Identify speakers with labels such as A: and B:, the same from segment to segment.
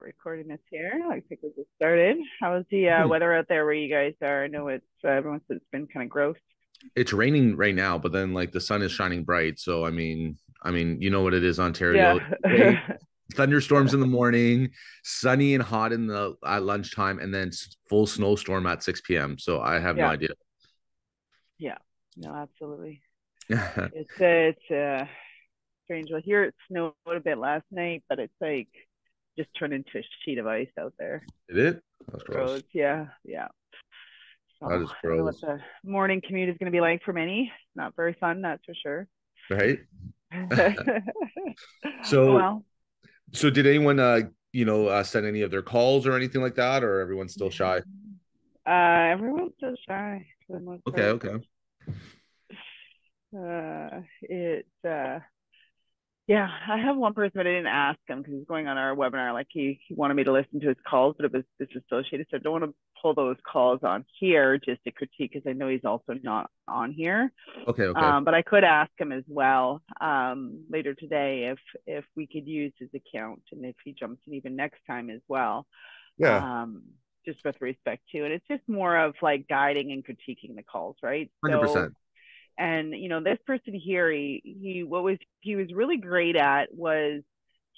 A: Recording this here. I think we just started. How's the uh,
B: Hmm.
A: weather out there where you guys are? I know it's uh, everyone said it's been kind of gross.
B: It's raining right now, but then like the sun is shining bright. So I mean, I mean, you know what it is, Ontario.
A: Yeah.
B: Thunderstorms in the morning, sunny and hot in the at lunchtime, and then full snowstorm at 6 p.m. So I have no idea. Yeah.
A: no, absolutely. It's uh, it's uh, strange. Well, here it snowed a bit last night, but it's like just turned into a sheet of ice out there.
B: Did it? That's gross.
A: Yeah, yeah. So,
B: That is
A: I don't know what the morning commute is going to be like for many. Not very fun, that's for sure.
B: Right? So-
A: well,
B: So did anyone uh you know uh, send any of their calls or anything like that, or everyone's still shy?
A: uh, everyone's still shy for the most
B: Okay,
A: part.
B: okay.
A: Uh, it uh, yeah, I have one person, but I didn't ask him because he's going on our webinar. Like he he wanted me to listen to his calls, but it was disassociated, so I don't want to pull those calls on here just to critique because I know he's also not on here.
B: Okay, okay.
A: Um, but I could ask him as well um, later today if if we could use his account and if he jumps in even next time as well.
B: yeah,
A: Um, just with respect to it, it's just more of like guiding and critiquing the calls, right?
B: hundred
A: So-
B: percent.
A: And you know this person here he, he what was he was really great at was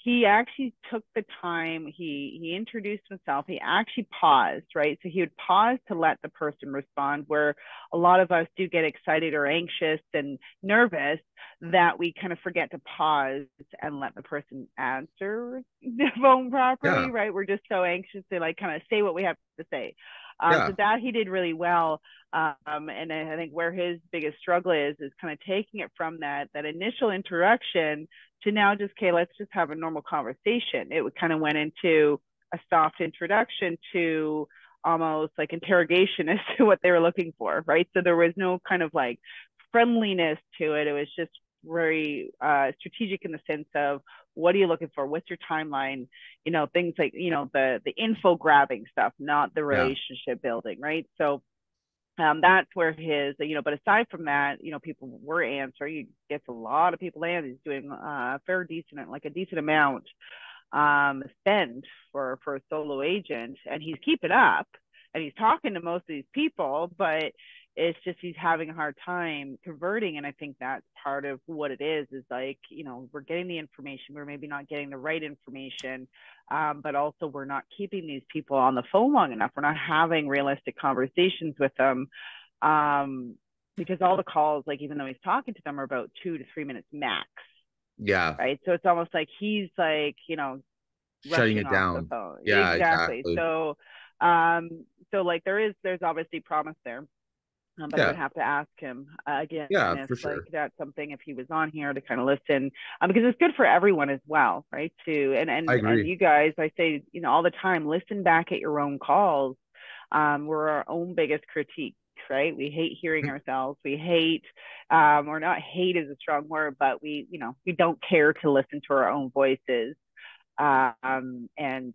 A: he actually took the time he he introduced himself he actually paused right so he would pause to let the person respond where a lot of us do get excited or anxious and nervous that we kind of forget to pause and let the person answer the phone properly
B: Yeah.
A: right we're just so anxious to like kind of say what we have to say um,
B: Yeah.
A: so that he did really well um, and I think where his biggest struggle is is kind of taking it from that that initial introduction to now just okay, let's just have a normal conversation. It kind of went into a soft introduction to almost like interrogation as to what they were looking for, right? So there was no kind of like friendliness to it. It was just very uh, strategic in the sense of what are you looking for? What's your timeline? You know, things like you know the the info grabbing stuff, not the
B: Yeah.
A: relationship building, right? So um, that's where his, you know, but aside from that, you know, people were answering. He gets a lot of people in. He's doing uh, a fair decent, like a decent amount um, spend for for a solo agent, and he's keeping up, and he's talking to most of these people, but it's just he's having a hard time converting, and I think that's part of what it is. Is like, you know, we're getting the information, we're maybe not getting the right information, um, but also we're not keeping these people on the phone long enough. We're not having realistic conversations with them. Um, because all the calls, like even though he's talking to them, are about two to three minutes max,
B: Yeah,
A: right? So it's almost like he's like, you know,
B: Shutting it down. Yeah,
A: exactly.
B: exactly.
A: So, um, so like there is, there's obviously promise there. Um, but I would have to ask him uh, again
B: Yeah,
A: if
B: for sure.
A: like that's something if he was on here to kind of listen, um, because it's good for everyone as well, right? To and and, and you guys, I say, you know, all the time, listen back at your own calls. Um, we're our own biggest critique, right? We hate hearing
B: Mm-hmm.
A: ourselves. We hate, um, or not hate is a strong word, but we, you know, we don't care to listen to our own voices. Um, and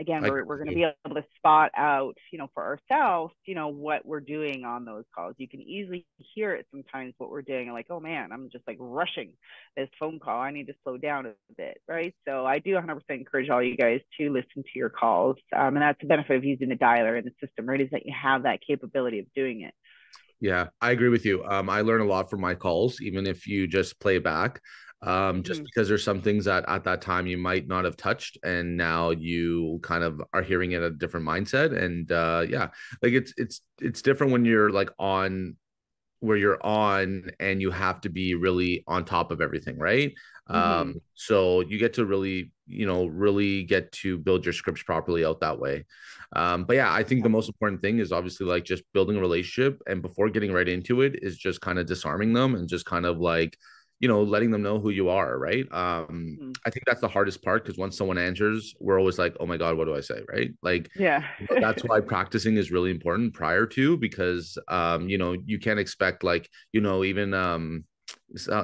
A: again, we're, we're going to be able to spot out, you know, for ourselves, you know, what we're doing on those calls. You can easily hear it sometimes what we're doing. Like, oh man, I'm just like rushing this phone call. I need to slow down a bit, right? So I do 100% encourage all you guys to listen to your calls. Um, and that's the benefit of using the dialer in the system, right? Is that you have that capability of doing it.
B: Yeah, I agree with you. Um, I learn a lot from my calls, even if you just play back. Um, just
A: Mhm.
B: because there's some things that at that time you might not have touched, and now you kind of are hearing it a different mindset. And uh, yeah, like it's it's it's different when you're like on where you're on and you have to be really on top of everything, right? Um, so you get to really, you know, really get to build your scripts properly out that way. Um, but yeah, I think the most important thing is obviously like just building a relationship and before getting right into it is just kind of disarming them and just kind of like, you know, letting them know who you are, right? Um,
A: Mhm.
B: I think that's the hardest part because once someone answers, we're always like, oh my God, what do I say? Right. Like
A: Yeah.
B: that's why practicing is really important prior to because um you know you can't expect like you know even um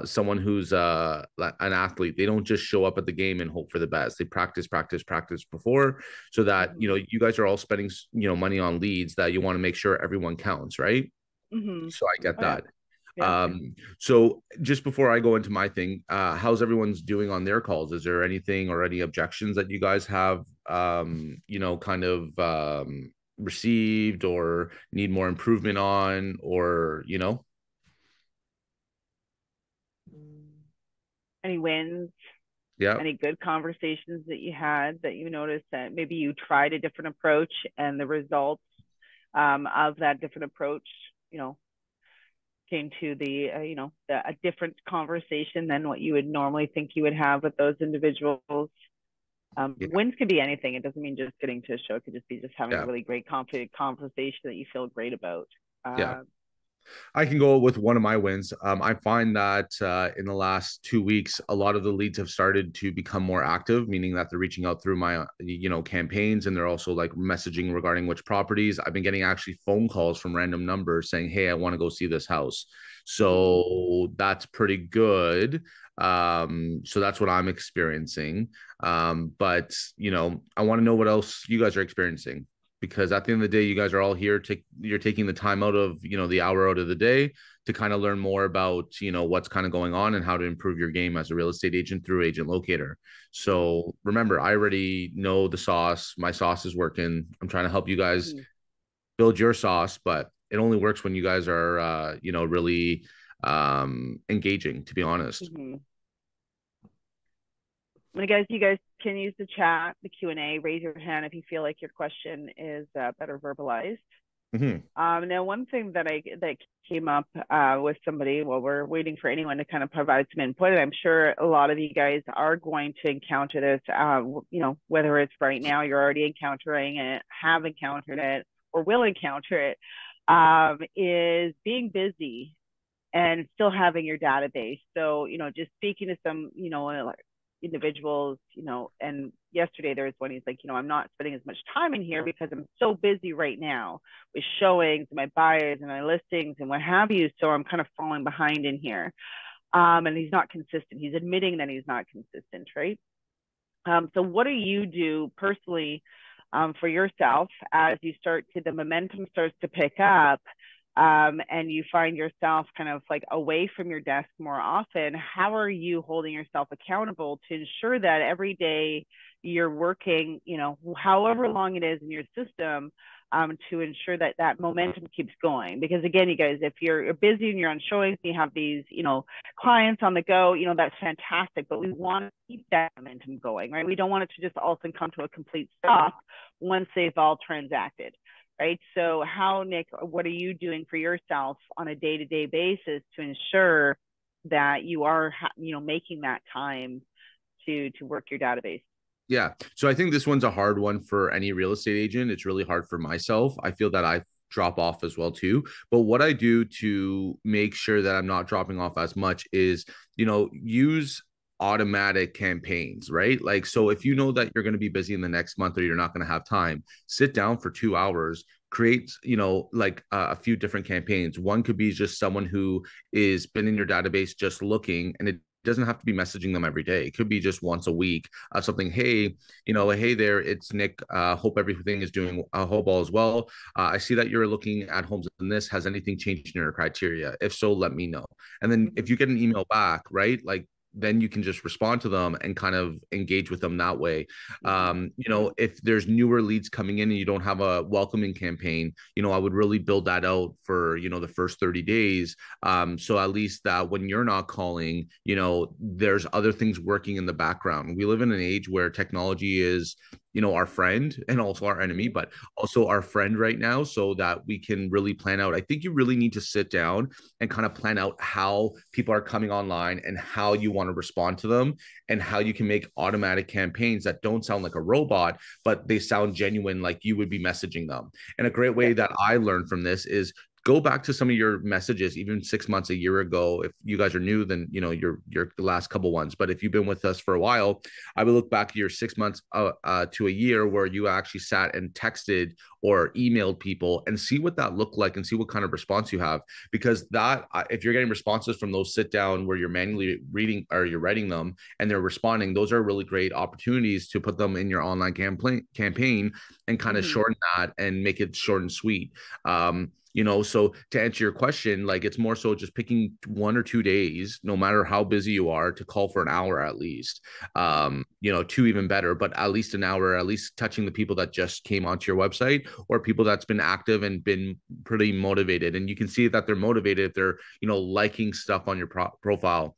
B: someone who's uh an athlete they don't just show up at the game and hope for the best they practice practice practice before so that you know you guys are all spending you know money on leads that you want to make sure everyone counts right
A: Mhm.
B: so i get
A: Oh, yeah.
B: Yeah. Um, so just before I go into my thing, uh, how's everyone's doing on their calls? Is there anything or any objections that you guys have, um, you know, kind of um, received or need more improvement on, or you know?
A: Any wins?
B: Yeah.
A: Any good conversations that you had that you noticed that maybe you tried a different approach and the results um, of that different approach, you know, came to the uh, you know the, a different conversation than what you would normally think you would have with those individuals. Um, yeah. wins could be anything. It doesn't mean just getting to a show. It could just be just having yeah. a really great confident conversation that you feel great about. Uh,
B: yeah I can go with one of my wins. Um, I find that uh, in the last two weeks, a lot of the leads have started to become more active, meaning that they're reaching out through my, you know, campaigns, and they're also like messaging regarding which properties. I've been getting actually phone calls from random numbers saying, "Hey, I want to go see this house." So that's pretty good. Um, so that's what I'm experiencing. Um, but you know, I want to know what else you guys are experiencing because at the end of the day, you guys are all here. Take you're taking the time out of you know the hour out of the day to kind of learn more about you know what's kind of going on and how to improve your game as a real estate agent through Agent Locator. So remember, I already know the sauce. My sauce is working. I'm trying to help you guys mm-hmm. build your sauce, but it only works when you guys are uh, you know really um engaging. To be honest.
A: Mm-hmm when guys you guys can use the chat the q&a raise your hand if you feel like your question is uh, better verbalized mm-hmm. um, now one thing that i that came up uh, with somebody while we're waiting for anyone to kind of provide some input and i'm sure a lot of you guys are going to encounter this uh, you know whether it's right now you're already encountering it have encountered it or will encounter it um, is being busy and still having your database. So, you know, just speaking to some, you know, individuals, you know, and yesterday there was one, he's like, you know, I'm not spending as much time in here because I'm so busy right now with showings and my buyers and my listings and what have you. So I'm kind of falling behind in here. Um, and he's not consistent. He's admitting that he's not consistent, right? Um, so what do you do personally um, for yourself as you start to, the momentum starts to pick up um, and you find yourself kind of like away from your desk more often, how are you holding yourself accountable to ensure that every day you're working, you know, however long it is in your system, um, to ensure that that momentum keeps going? Because again, you guys, if you're busy and you're on showings, and you have these, you know, clients on the go, you know, that's fantastic. But we want to keep that momentum going, right? We don't want it to just all of a sudden come to a complete stop once they've all transacted right? So, how, Nick, what are you doing for yourself on a day to day basis to ensure that you are, you know, making that time to to work your database?
B: Yeah. So I think this one's a hard one for any real estate agent. It's really hard for myself. I feel that I drop off as well too. But what I do to make sure that I'm not dropping off as much is, you know, use automatic campaigns, right? Like, so if you know that you're going to be busy in the next month or you're not going to have time, sit down for two hours, create, you know, like uh, a few different campaigns. One could be just someone who is been in your database just looking and it doesn't have to be messaging them every day. It could be just once a week of something. Hey, you know, hey there, it's Nick. Uh, hope everything is doing. Uh, hope all is well. Uh, I see that you're looking at homes in this. Has anything changed in your criteria? If so, let me know. And then if you get an email back, right, like then you can just respond to them and kind of engage with them that way. Mm-hmm. Um, you know, if there's newer leads coming in and you don't have a welcoming campaign, you know, I would really build that out for, you know, the first 30 days. Um, so at least that when you're not calling, you know, there's other things working in the background. We live in an age where technology is you know our friend and also our enemy but also our friend right now so that we can really plan out. I think you really need to sit down and kind of plan out how people are coming online and how you want to respond to them and how you can make automatic campaigns that don't sound like a robot but they sound genuine like you would be messaging them. And a great way that i learned from this is go back to some of your messages even six months a year ago. If you guys are new then you know your your last couple ones. But if you've been with us for a while i would look back your six months uh, uh, to a year where you actually sat and texted or emailed people and see what that looked like and see what kind of response you have. Because that if you're getting responses from those sit down where you're manually reading or you're writing them and they're responding those are really great opportunities to put them in your online campaign campaign and kind of mm-hmm. shorten that and make it short and sweet. Um, you know so to answer your question like it's more so just picking one or two days no matter how busy you are to call for an hour at least um you know two even better but at least an hour at least touching the people that just came onto your website or people that's been active and been pretty motivated. And you can see that they're motivated if they're you know liking stuff on your pro- profile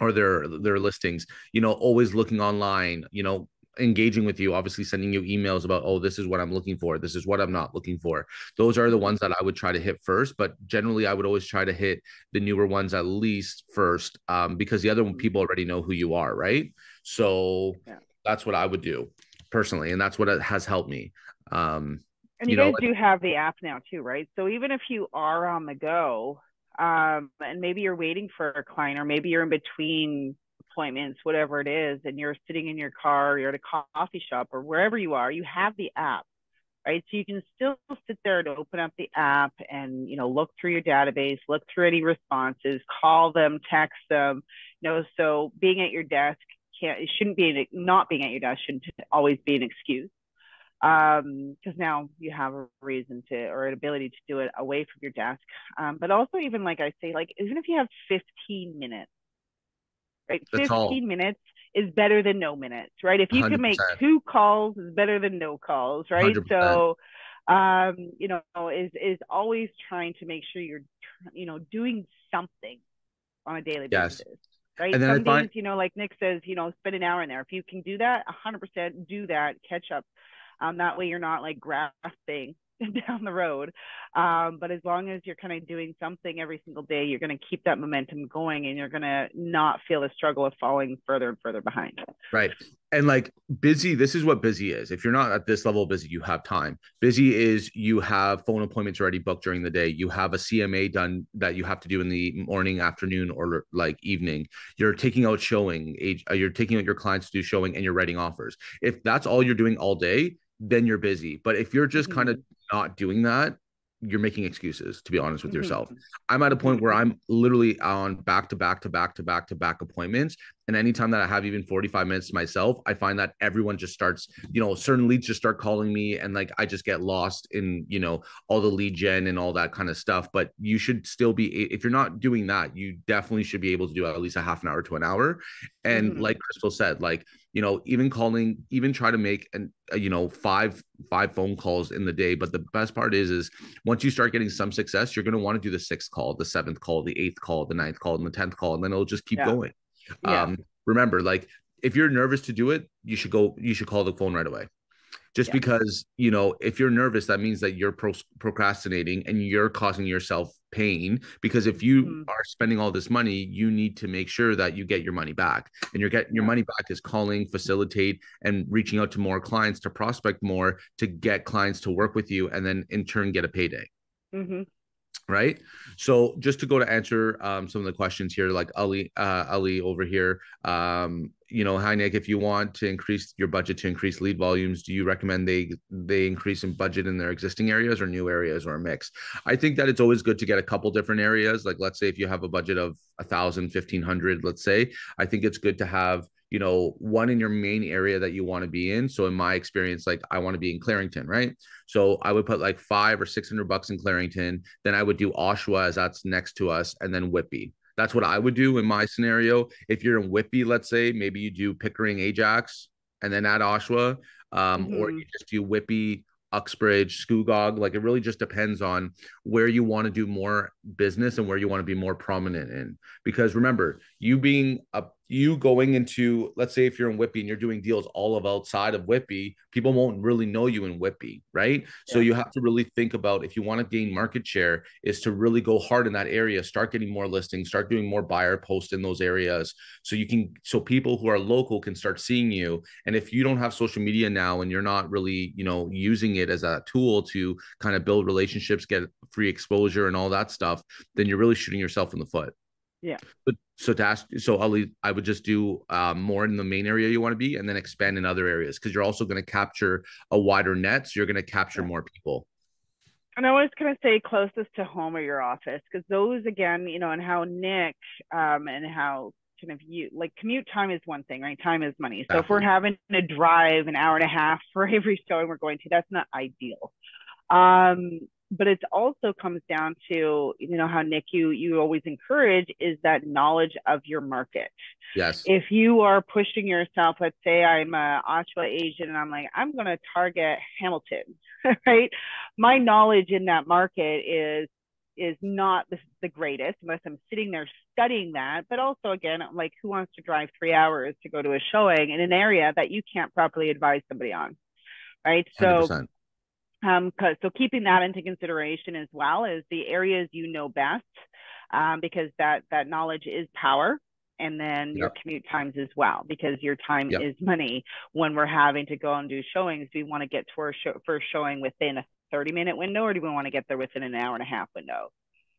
B: or their their listings you know always looking online you know engaging with you obviously sending you emails about oh this is what i'm looking for this is what i'm not looking for. Those are the ones that i would try to hit first but generally i would always try to hit the newer ones at least first um, because the other people already know who you are right? So yeah. that's what i would do personally and that's what it has helped me um,
A: and you, you guys know, do have the app now too right? So even if you are on the go um, and maybe you're waiting for a client or maybe you're in between appointments whatever it is and you're sitting in your car you're at a coffee shop or wherever you are you have the app right? So you can still sit there and open up the app and you know look through your database look through any responses call them text them you know so being at your desk can't it shouldn't be an, not being at your desk shouldn't always be an excuse um because now you have a reason to or an ability to do it away from your desk. Um but also even like i say like even if you have 15 minutes right That's 15 all. minutes is better than no minutes right if you 100%. can make two calls is better than no calls right 100%. so um you know is is always trying to make sure you're you know doing something on a daily yes. basis right and then some days you know like nick says you know spend an hour in there if you can do that 100% do that catch up um, that way you're not like grasping down the road. Um, but as long as you're kind of doing something every single day, you're going to keep that momentum going and you're going to not feel the struggle of falling further and further behind.
B: Right. And like busy, this is what busy is. If you're not at this level of busy, you have time. Busy is you have phone appointments already booked during the day. You have a CMA done that you have to do in the morning, afternoon, or like evening. You're taking out showing, you're taking out your clients to do showing and you're writing offers. If that's all you're doing all day, then you're busy. But if you're just mm-hmm. kind of not doing that, you're making excuses to be honest with mm-hmm. yourself. I'm at a point where I'm literally on back to back to back to back to back appointments. And anytime that I have even 45 minutes to myself, I find that everyone just starts, you know, certain leads just start calling me and like I just get lost in, you know, all the lead gen and all that kind of stuff. But you should still be, if you're not doing that, you definitely should be able to do at least a half an hour to an hour. And mm-hmm. like Crystal said, like, you know, even calling, even try to make an, you know, five, five phone calls in the day. But the best part is, is once you start getting some success, you're going to want to do the sixth call, the seventh call, the eighth call, the ninth call, and the 10th call, and then it'll just keep yeah. going. Yeah. Um, remember, like if you're nervous to do it, you should go, you should call the phone right away. Just yeah. because, you know, if you're nervous, that means that you're pro- procrastinating and you're causing yourself pain. Because if you mm-hmm. are spending all this money, you need to make sure that you get your money back. And you're getting your money back is calling, facilitate, and reaching out to more clients to prospect more to get clients to work with you and then in turn get a payday. Mm-hmm right? So just to go to answer um, some of the questions here like ali uh, ali over here um, you know hi nick if you want to increase your budget to increase lead volumes do you recommend they they increase in budget in their existing areas or new areas or a mix? I think that it's always good to get a couple different areas. Like let's say if you have a budget of a thousand fifteen hundred let's say i think it's good to have you know, one in your main area that you want to be in. So in my experience, like I want to be in Clarington, right? So I would put like five or six hundred bucks in Clarington. Then I would do Oshawa as that's next to us, and then Whitby. That's what I would do in my scenario. If you're in Whitby, let's say, maybe you do Pickering, Ajax, and then add Oshawa, um, mm-hmm. or you just do Whitby, Uxbridge, Scugog. Like it really just depends on where you want to do more business and where you want to be more prominent in. Because remember, you being a you going into let's say if you're in whitby and you're doing deals all of outside of whitby people won't really know you in whitby right? Yeah. So you have to really think about if you want to gain market share, is to really go hard in that area, start getting more listings, start doing more buyer posts in those areas, so you can so people who are local can start seeing you. And if you don't have social media now and you're not really you know using it as a tool to kind of build relationships, get free exposure, and all that stuff, then you're really shooting yourself in the foot.
A: Yeah.
B: But so to ask, so Ali, I would just do um, more in the main area you want to be, and then expand in other areas because you're also going to capture a wider net. So you're going to capture yeah. more people.
A: And I was going to say closest to home or your office because those again, you know, and how Nick um, and how kind of you like commute time is one thing, right? Time is money. So Definitely. if we're having to drive an hour and a half for every showing we're going to, that's not ideal. Um, but it also comes down to you know how nick you you always encourage is that knowledge of your market.
B: Yes.
A: If you are pushing yourself let's say i'm a oshawa agent and i'm like i'm going to target hamilton right? My knowledge in that market is is not the, the greatest unless i'm sitting there studying that. But also again like who wants to drive three hours to go to a showing in an area that you can't properly advise somebody on right? So 100%. Um, so keeping that into consideration as well is the areas you know best, um, because that that knowledge is power, and then your commute times as well, because your time is money. When we're having to go and do showings, do we want to get to our show, first showing within a 30 minute window, or do we want to get there within an hour and a half window?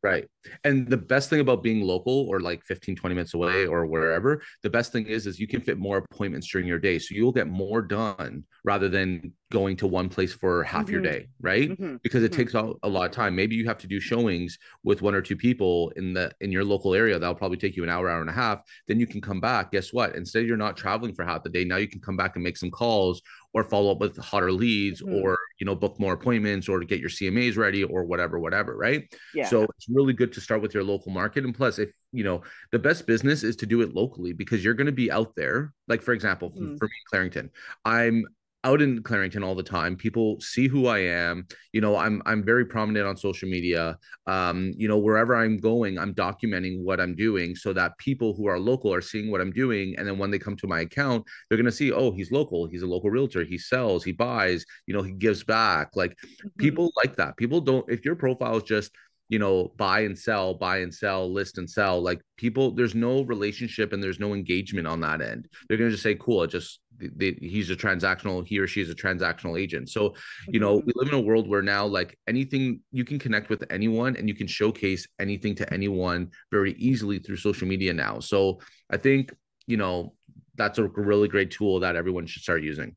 B: Right. And the best thing about being local or like 15, 20 minutes away or wherever, the best thing is is you can fit more appointments during your day. So you'll get more done rather than going to one place for half mm-hmm. your day, right? Mm-hmm. Because it mm-hmm. takes a, a lot of time. Maybe you have to do showings with one or two people in the in your local area. That'll probably take you an hour, hour and a half. Then you can come back. Guess what? Instead, you're not traveling for half the day. Now you can come back and make some calls or follow up with hotter leads mm-hmm. or you know book more appointments or to get your cmas ready or whatever whatever right yeah. so it's really good to start with your local market and plus if you know the best business is to do it locally because you're going to be out there like for example mm-hmm. for me clarington i'm out in Clarington all the time. People see who I am. You know, I'm I'm very prominent on social media. Um, you know, wherever I'm going, I'm documenting what I'm doing so that people who are local are seeing what I'm doing. And then when they come to my account, they're gonna see, oh, he's local, he's a local realtor, he sells, he buys, you know, he gives back. Like mm-hmm. people like that. People don't if your profile is just you know buy and sell buy and sell list and sell like people there's no relationship and there's no engagement on that end they're going to just say cool it just they, he's a transactional he or she is a transactional agent so you know mm-hmm. we live in a world where now like anything you can connect with anyone and you can showcase anything to anyone very easily through social media now so i think you know that's a really great tool that everyone should start using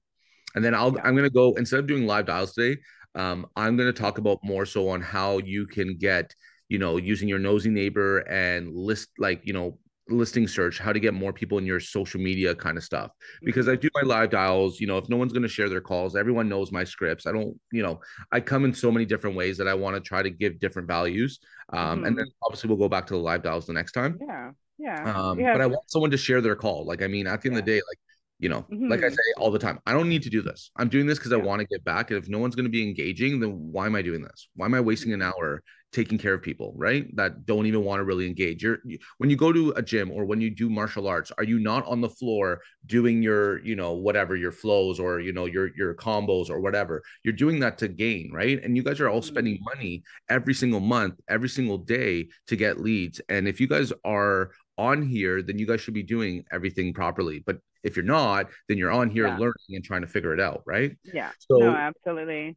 B: and then I'll. I'm going to go instead of doing live dials today, um, I'm going to talk about more so on how you can get, you know, using your nosy neighbor and list like, you know, listing search, how to get more people in your social media kind of stuff. Because I do my live dials, you know, if no one's going to share their calls, everyone knows my scripts. I don't, you know, I come in so many different ways that I want to try to give different values. Um, mm-hmm. And then obviously we'll go back to the live dials the next time.
A: Yeah. Yeah.
B: Um, yeah. But I want someone to share their call. Like, I mean, at the end yeah. of the day, like you know mm-hmm. like i mm-hmm. say all the time i don't need to do this i'm doing this because yeah. i want to get back and if no one's going to be engaging then why am i doing this why am i wasting an hour taking care of people right that don't even want to really engage you're when you go to a gym or when you do martial arts are you not on the floor doing your you know whatever your flows or you know your your combos or whatever you're doing that to gain right and you guys are all mm-hmm. spending money every single month every single day to get leads and if you guys are on here then you guys should be doing everything properly but if you're not, then you're on here yeah. learning and trying to figure it out, right?
A: Yeah. So no, absolutely.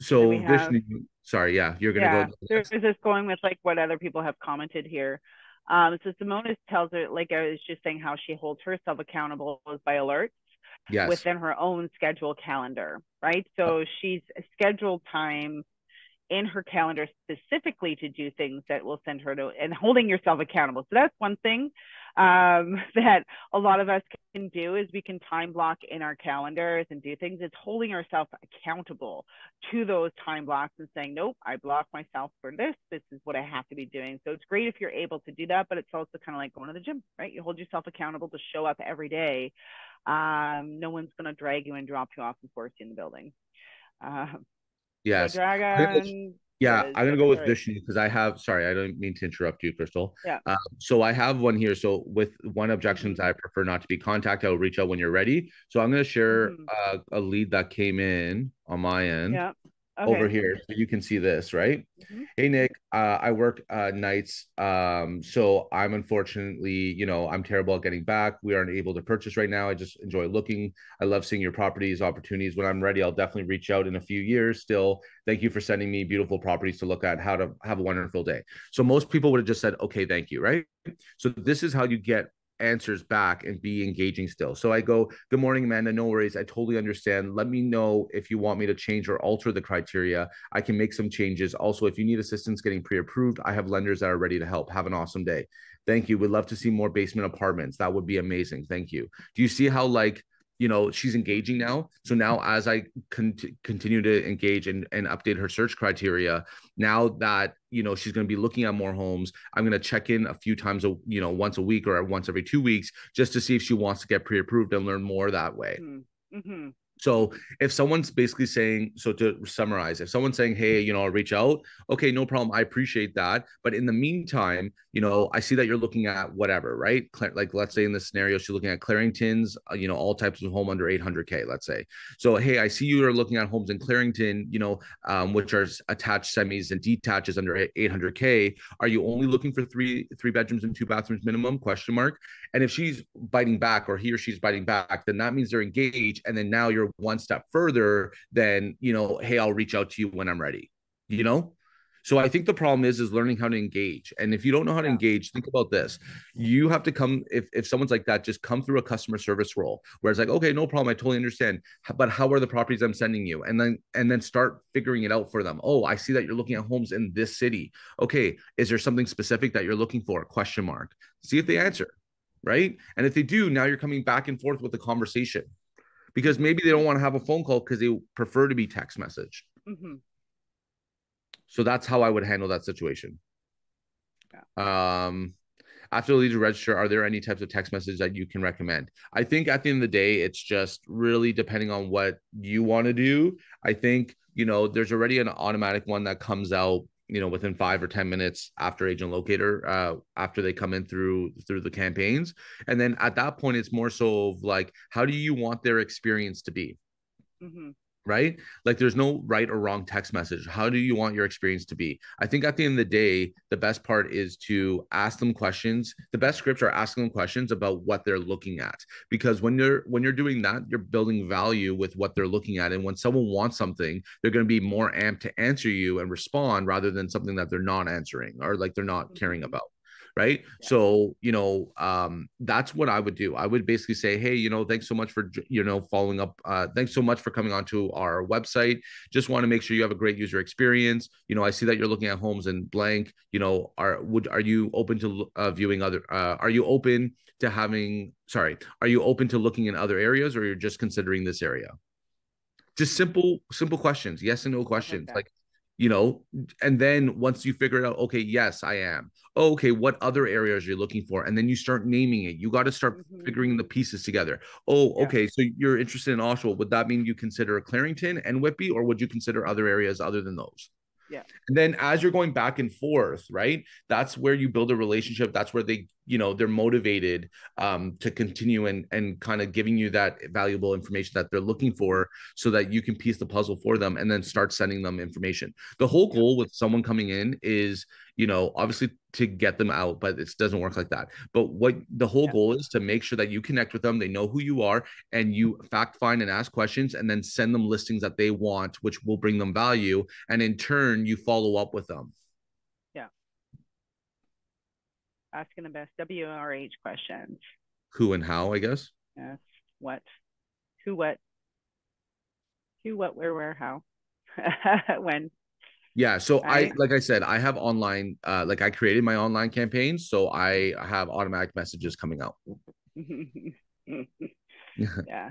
B: So have, sorry, yeah, you're gonna yeah, go.
A: There's just going with like what other people have commented here. Um, so Simona tells her, like I was just saying, how she holds herself accountable by alerts yes. within her own schedule calendar, right? So she's scheduled time in her calendar specifically to do things that will send her to and holding yourself accountable. So that's one thing um, that a lot of us can do is we can time block in our calendars and do things. It's holding ourselves accountable to those time blocks and saying, nope, I block myself for this. This is what I have to be doing. So it's great if you're able to do that, but it's also kind of like going to the gym, right? You hold yourself accountable to show up every day. Um, no one's going to drag you and drop you off and force you in the building. Uh,
B: yes.
A: Dragon,
B: yeah, I'm gonna go with Vishnu because I have. Sorry, I don't mean to interrupt you, Crystal.
A: Yeah. Um,
B: so I have one here. So with one objections. I prefer not to be contacted. I'll reach out when you're ready. So I'm gonna share mm-hmm. uh, a lead that came in on my end.
A: Yeah
B: okay. over here so you can see this right? Mm-hmm. hey nick uh, i work uh, nights um, so i'm unfortunately you know i'm terrible at getting back. We aren't able to purchase right now. I just enjoy looking. I love seeing your properties opportunities. When i'm ready i'll definitely reach out in a few years still. Thank you for sending me beautiful properties to look at. How to have a wonderful day. So most people would have just said okay thank you right? So this is how you get answers back and be engaging still. So I go, Good morning, Amanda. No worries. I totally understand. Let me know if you want me to change or alter the criteria. I can make some changes. Also, if you need assistance getting pre approved, I have lenders that are ready to help. Have an awesome day. Thank you. We'd love to see more basement apartments. That would be amazing. Thank you. Do you see how, like, you know she's engaging now so now as i con- continue to engage and, and update her search criteria now that you know she's going to be looking at more homes i'm going to check in a few times a you know once a week or once every two weeks just to see if she wants to get pre-approved and learn more that way mm-hmm. mm-hmm. So if someone's basically saying, so to summarize, if someone's saying, hey, you know, I'll reach out, okay, no problem. I appreciate that. But in the meantime, you know, I see that you're looking at whatever, right? Like let's say in this scenario, she's looking at Clarington's, uh, you know, all types of home under 800K, let's say. So, hey, I see you are looking at homes in Clarington, you know, um, which are attached semis and detaches under 800K. Are you only looking for three, three bedrooms and two bathrooms minimum? Question mark. And if she's biting back or he or she's biting back, then that means they're engaged. And then now you're one step further than, you know, hey, I'll reach out to you when I'm ready, you know? So I think the problem is is learning how to engage. And if you don't know how to engage, think about this. You have to come if if someone's like that, just come through a customer service role where it's like, okay, no problem, I totally understand. But how are the properties I'm sending you? And then and then start figuring it out for them. Oh, I see that you're looking at homes in this city. Okay, is there something specific that you're looking for? Question mark. See if they answer right? And if they do, now you're coming back and forth with the conversation because maybe they don't want to have a phone call because they prefer to be text message. Mm-hmm. So that's how I would handle that situation. Yeah. Um, after the lead to register, are there any types of text messages that you can recommend? I think at the end of the day, it's just really depending on what you want to do. I think, you know, there's already an automatic one that comes out you know within five or ten minutes after agent locator uh after they come in through through the campaigns and then at that point it's more so of like how do you want their experience to be mm-hmm right? Like there's no right or wrong text message. How do you want your experience to be? I think at the end of the day, the best part is to ask them questions. The best scripts are asking them questions about what they're looking at. Because when you're when you're doing that, you're building value with what they're looking at. And when someone wants something, they're going to be more amped to answer you and respond rather than something that they're not answering or like they're not caring about right? Yeah. so you know um that's what i would do. I would basically say hey you know thanks so much for you know following up uh thanks so much for coming onto our website. Just want to make sure you have a great user experience. You know i see that you're looking at homes in blank. You know are would are you open to uh, viewing other uh are you open to having sorry are you open to looking in other areas or you're just considering this area? Just simple simple questions yes and no questions. okay. like you know and then once you figure it out okay yes i am oh, okay what other areas are you're looking for and then you start naming it you got to start mm-hmm. figuring the pieces together oh yeah. okay so you're interested in oshawa would that mean you consider clarington and whitby or would you consider other areas other than those
A: yeah.
B: And then as you're going back and forth, right? That's where you build a relationship. That's where they, you know, they're motivated um, to continue and and kind of giving you that valuable information that they're looking for so that you can piece the puzzle for them and then start sending them information. The whole goal with someone coming in is you know, obviously to get them out, but it doesn't work like that. But what the whole yeah. goal is to make sure that you connect with them, they know who you are, and you fact find and ask questions, and then send them listings that they want, which will bring them value. And in turn, you follow up with them.
A: Yeah. Asking the best WRH questions.
B: Who and how, I guess.
A: Yes. What? Who, what? Who, what, where, where, how? when?
B: Yeah. So I, like I said, I have online, uh, like I created my online campaign. So I have automatic messages coming out.
A: yeah.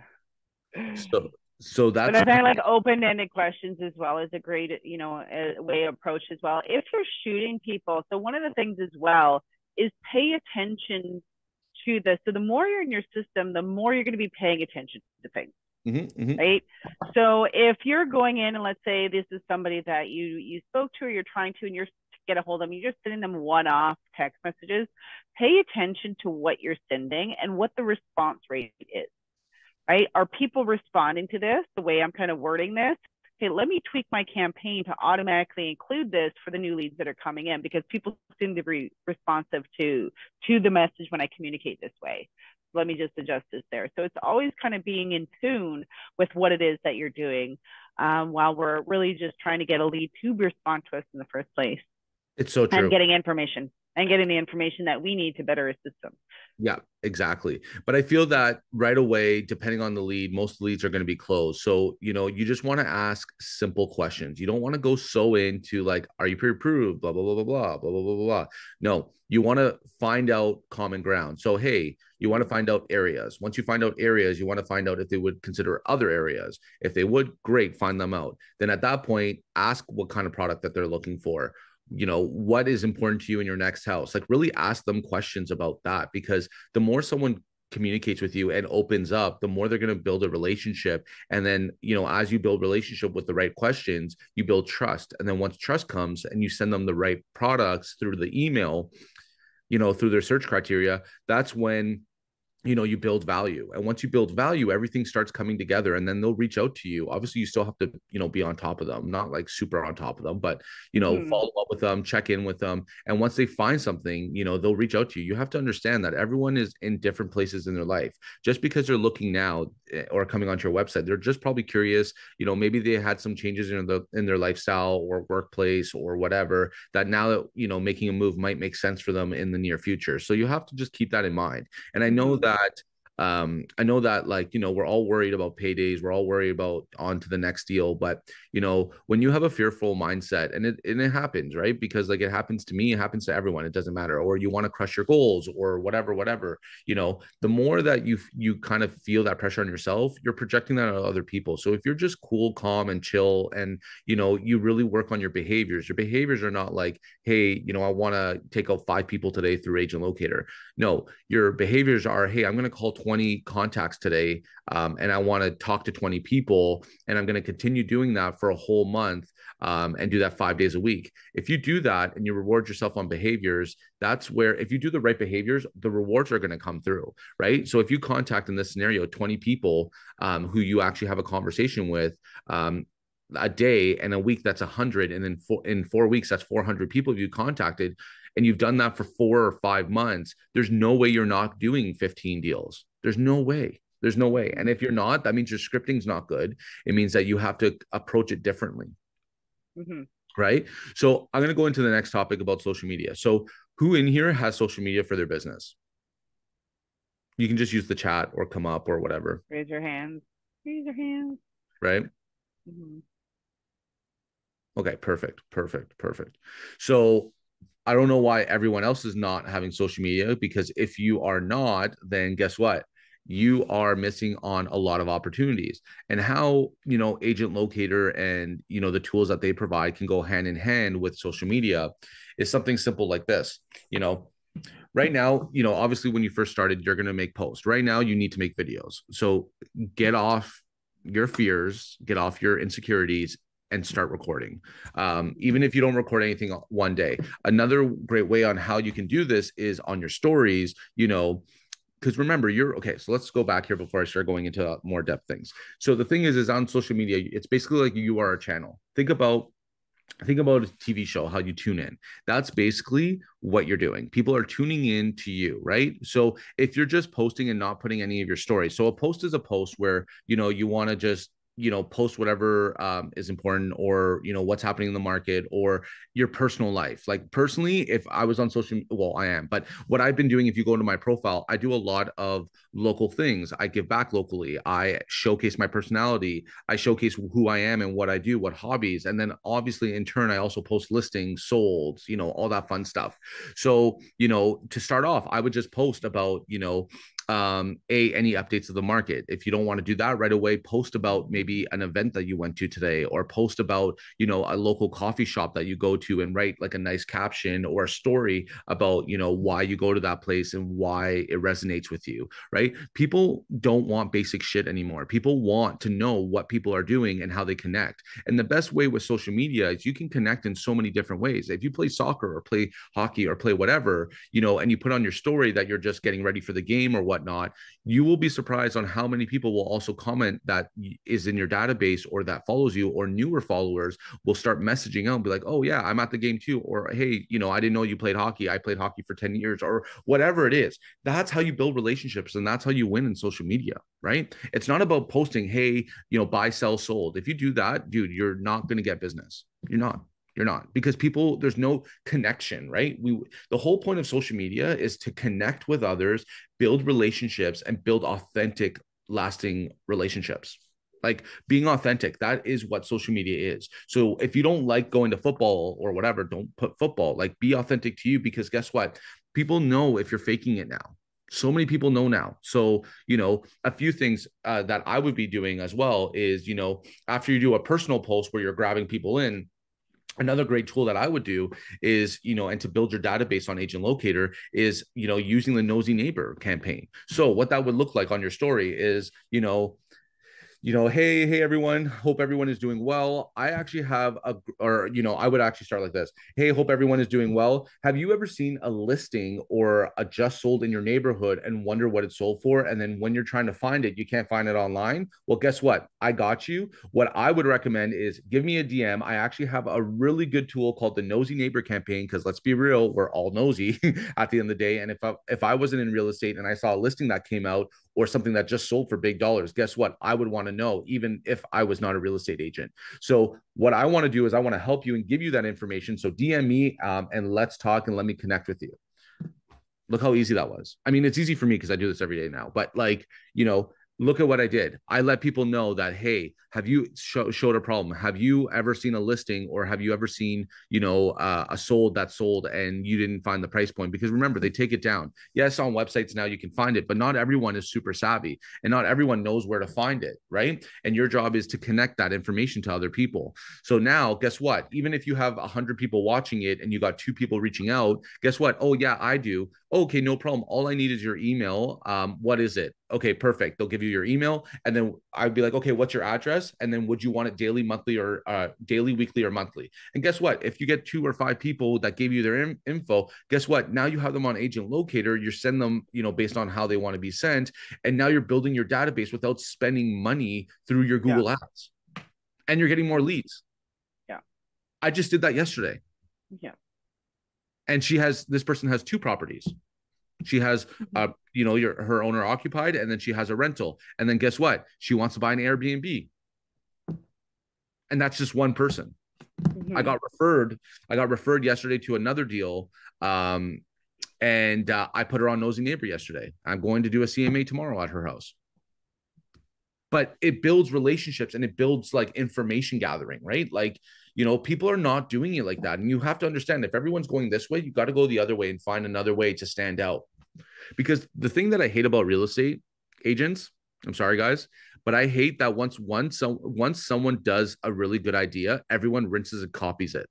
B: So, so that's.
A: But I think like open-ended questions as well is a great, you know, a way approach as well. If you're shooting people, so one of the things as well is pay attention to this. So the more you're in your system, the more you're going to be paying attention to things. Mm-hmm, mm-hmm. Right. So if you're going in and let's say this is somebody that you you spoke to or you're trying to and you're to get a hold of them, you're just sending them one-off text messages. Pay attention to what you're sending and what the response rate is. Right? Are people responding to this the way I'm kind of wording this? Okay, let me tweak my campaign to automatically include this for the new leads that are coming in because people seem to be responsive to to the message when I communicate this way let me just adjust this there. So it's always kind of being in tune with what it is that you're doing um, while we're really just trying to get a lead to respond to us in the first place.
B: It's so true.
A: And getting information. And getting the information that we need to better assist them.
B: Yeah, exactly. But I feel that right away, depending on the lead, most leads are going to be closed. So, you know, you just want to ask simple questions. You don't want to go so into like, are you pre approved? Blah, blah, blah, blah, blah, blah, blah, blah, blah. No, you want to find out common ground. So, hey, you want to find out areas. Once you find out areas, you want to find out if they would consider other areas. If they would, great, find them out. Then at that point, ask what kind of product that they're looking for you know what is important to you in your next house? Like really ask them questions about that because the more someone communicates with you and opens up the more they're going to build a relationship. And then you know as you build relationship with the right questions you build trust. And then once trust comes and you send them the right products through the email you know through their search criteria that's when you know you build value and once you build value everything starts coming together and then they'll reach out to you. Obviously you still have to you know be on top of them not like super on top of them but you know mm. follow up with them check in with them and once they find something you know they'll reach out to you. You have to understand that everyone is in different places in their life. Just because they're looking now eh, or coming onto your website they're just probably curious you know maybe they had some changes in the in their lifestyle or workplace or whatever that now that you know making a move might make sense for them in the near future. So you have to just keep that in mind. And i know mm-hmm. that that um, I know that like, you know, we're all worried about paydays. We're all worried about on to the next deal. But, you know, when you have a fearful mindset and it, and it happens, right? Because like it happens to me, it happens to everyone. It doesn't matter. Or you want to crush your goals or whatever, whatever, you know, the more that you, you kind of feel that pressure on yourself, you're projecting that on other people. So if you're just cool, calm and chill and, you know, you really work on your behaviors, your behaviors are not like, Hey, you know, I want to take out five people today through agent locator. No, your behaviors are, Hey, I'm going to call 20 20 contacts today um, and I want to talk to 20 people and I'm going to continue doing that for a whole month um, and do that five days a week. If you do that and you reward yourself on behaviors, that's where if you do the right behaviors, the rewards are going to come through, right? So if you contact in this scenario 20 people um, who you actually have a conversation with, um, a day and a week that's 100 and then in four weeks that's 400 people you contacted and you've done that for four or five months there's no way you're not doing 15 deals there's no way. There's no way. And if you're not, that means your scripting's not good. It means that you have to approach it differently. Mm-hmm. Right. So I'm going to go into the next topic about social media. So, who in here has social media for their business? You can just use the chat or come up or whatever.
A: Raise your hands. Raise your hands.
B: Right. Mm-hmm. Okay. Perfect. Perfect. Perfect. So, I don't know why everyone else is not having social media because if you are not, then guess what? you are missing on a lot of opportunities. And how you know agent locator and you know the tools that they provide can go hand in hand with social media is something simple like this you know? Right now you know obviously when you first started you're going to make posts. Right now you need to make videos. So get off your fears get off your insecurities and start recording um, even if you don't record anything one day. Another great way on how you can do this is on your stories you know because remember you're okay so let's go back here before i start going into more depth things. So the thing is is on social media it's basically like you are a channel. Think about think about a tv show how you tune in. That's basically what you're doing. People are tuning in to you right? So if you're just posting and not putting any of your stories so a post is a post where you know you want to just you know post whatever um, is important or you know what's happening in the market or your personal life. Like personally if i was on social well i am but what i've been doing if you go into my profile i do a lot of local things i give back locally i showcase my personality i showcase who i am and what i do what hobbies and then obviously in turn i also post listings sold you know all that fun stuff so you know to start off i would just post about you know um, a any updates of the market. If you don't want to do that right away, post about maybe an event that you went to today, or post about you know a local coffee shop that you go to and write like a nice caption or a story about you know why you go to that place and why it resonates with you. Right? People don't want basic shit anymore. People want to know what people are doing and how they connect. And the best way with social media is you can connect in so many different ways. If you play soccer or play hockey or play whatever, you know, and you put on your story that you're just getting ready for the game or whatnot, you will be surprised on how many people will also comment that is in your database or that follows you, or newer followers will start messaging out and be like, oh, yeah, I'm at the game too. Or, hey, you know, I didn't know you played hockey. I played hockey for 10 years, or whatever it is. That's how you build relationships and that's how you win in social media, right? It's not about posting, hey, you know, buy, sell, sold. If you do that, dude, you're not going to get business. You're not. You're not because people there's no connection, right? We the whole point of social media is to connect with others, build relationships and build authentic lasting relationships. Like being authentic, that is what social media is. So if you don't like going to football or whatever, don't put football. Like be authentic to you because guess what? People know if you're faking it now so many people know now so you know a few things uh, that i would be doing as well is you know after you do a personal post where you're grabbing people in another great tool that i would do is you know and to build your database on agent locator is you know using the nosy neighbor campaign. So what that would look like on your story is you know you know, hey, hey, everyone, hope everyone is doing well. I actually have a, or, you know, I would actually start like this Hey, hope everyone is doing well. Have you ever seen a listing or a just sold in your neighborhood and wonder what it sold for? And then when you're trying to find it, you can't find it online? Well, guess what? I got you. What I would recommend is give me a DM. I actually have a really good tool called the Nosy Neighbor campaign because let's be real, we're all nosy at the end of the day. And if I, if I wasn't in real estate and I saw a listing that came out or something that just sold for big dollars, guess what? I would want to know, even if I was not a real estate agent. So, what I want to do is I want to help you and give you that information. So, DM me um, and let's talk and let me connect with you. Look how easy that was. I mean, it's easy for me because I do this every day now, but like, you know, look at what I did. I let people know that, hey, have you sh- showed a problem? Have you ever seen a listing or have you ever seen, you know, uh, a sold that sold and you didn't find the price point? Because remember, they take it down. Yes, on websites now you can find it, but not everyone is super savvy and not everyone knows where to find it, right? And your job is to connect that information to other people. So now, guess what? Even if you have 100 people watching it and you got two people reaching out, guess what? Oh, yeah, I do. Okay, no problem. All I need is your email. Um, what is it? Okay, perfect. They'll give you your email. And then I'd be like, okay, what's your address? And then would you want it daily, monthly, or uh, daily, weekly, or monthly? And guess what? If you get two or five people that gave you their in- info, guess what? Now you have them on Agent Locator. You're sending them, you know, based on how they want to be sent. And now you're building your database without spending money through your Google yeah. ads. And you're getting more leads.
A: Yeah.
B: I just did that yesterday.
A: Yeah.
B: And she has, this person has two properties. She has, mm-hmm. uh, you know, your her owner occupied, and then she has a rental. And then guess what? She wants to buy an Airbnb, and that's just one person. Mm-hmm. I got referred. I got referred yesterday to another deal, um, and uh, I put her on nosy neighbor yesterday. I'm going to do a CMA tomorrow at her house. But it builds relationships and it builds like information gathering, right? Like you know, people are not doing it like that. And you have to understand if everyone's going this way, you got to go the other way and find another way to stand out. Because the thing that I hate about real estate agents, I'm sorry guys, but I hate that once once so, once someone does a really good idea, everyone rinses and copies it.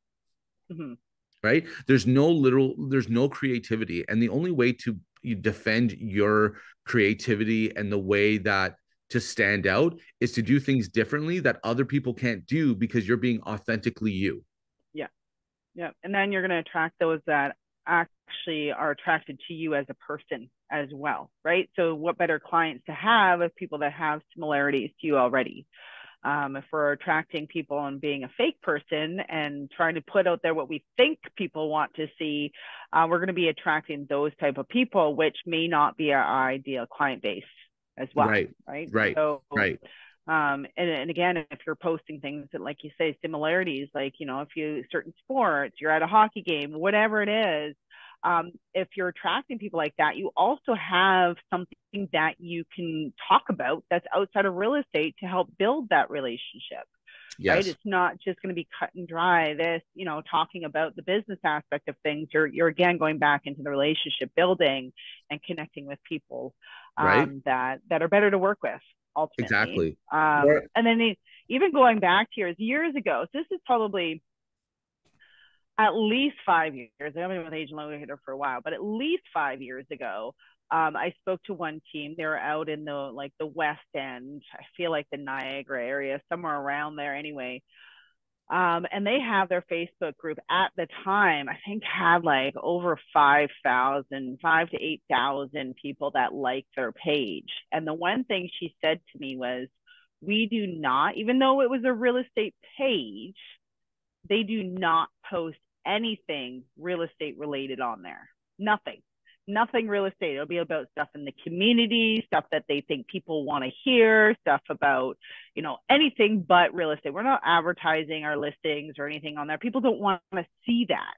B: Mm-hmm. Right? There's no literal there's no creativity and the only way to you defend your creativity and the way that to stand out is to do things differently that other people can't do because you're being authentically you.
A: Yeah. Yeah. And then you're going to attract those that actually are attracted to you as a person as well. Right. So, what better clients to have if people that have similarities to you already? Um, if we're attracting people and being a fake person and trying to put out there what we think people want to see, uh, we're going to be attracting those type of people, which may not be our ideal client base as well.
B: Right.
A: Right.
B: Right. So, right.
A: Um, and, and again, if you're posting things that, like you say, similarities, like, you know, if you certain sports, you're at a hockey game, whatever it is, um, if you're attracting people like that, you also have something that you can talk about that's outside of real estate to help build that relationship. Yes. Right. It's not just going to be cut and dry. This, you know, talking about the business aspect of things, you're you're again going back into the relationship building and connecting with people um, right. that that are better to work with ultimately.
B: Exactly.
A: Um, and then even going back to years years ago, so this is probably at least five years. I've been with Agent Locator for a while, but at least five years ago, um, I spoke to one team. They were out in the like the West End. I feel like the Niagara area, somewhere around there anyway. Um, and they have their Facebook group at the time, I think had like over 5,000, 5 to 8,000 people that liked their page. And the one thing she said to me was, we do not, even though it was a real estate page, they do not post anything real estate related on there. Nothing nothing real estate. It'll be about stuff in the community, stuff that they think people want to hear, stuff about, you know, anything but real estate. We're not advertising our listings or anything on there. People don't want to see that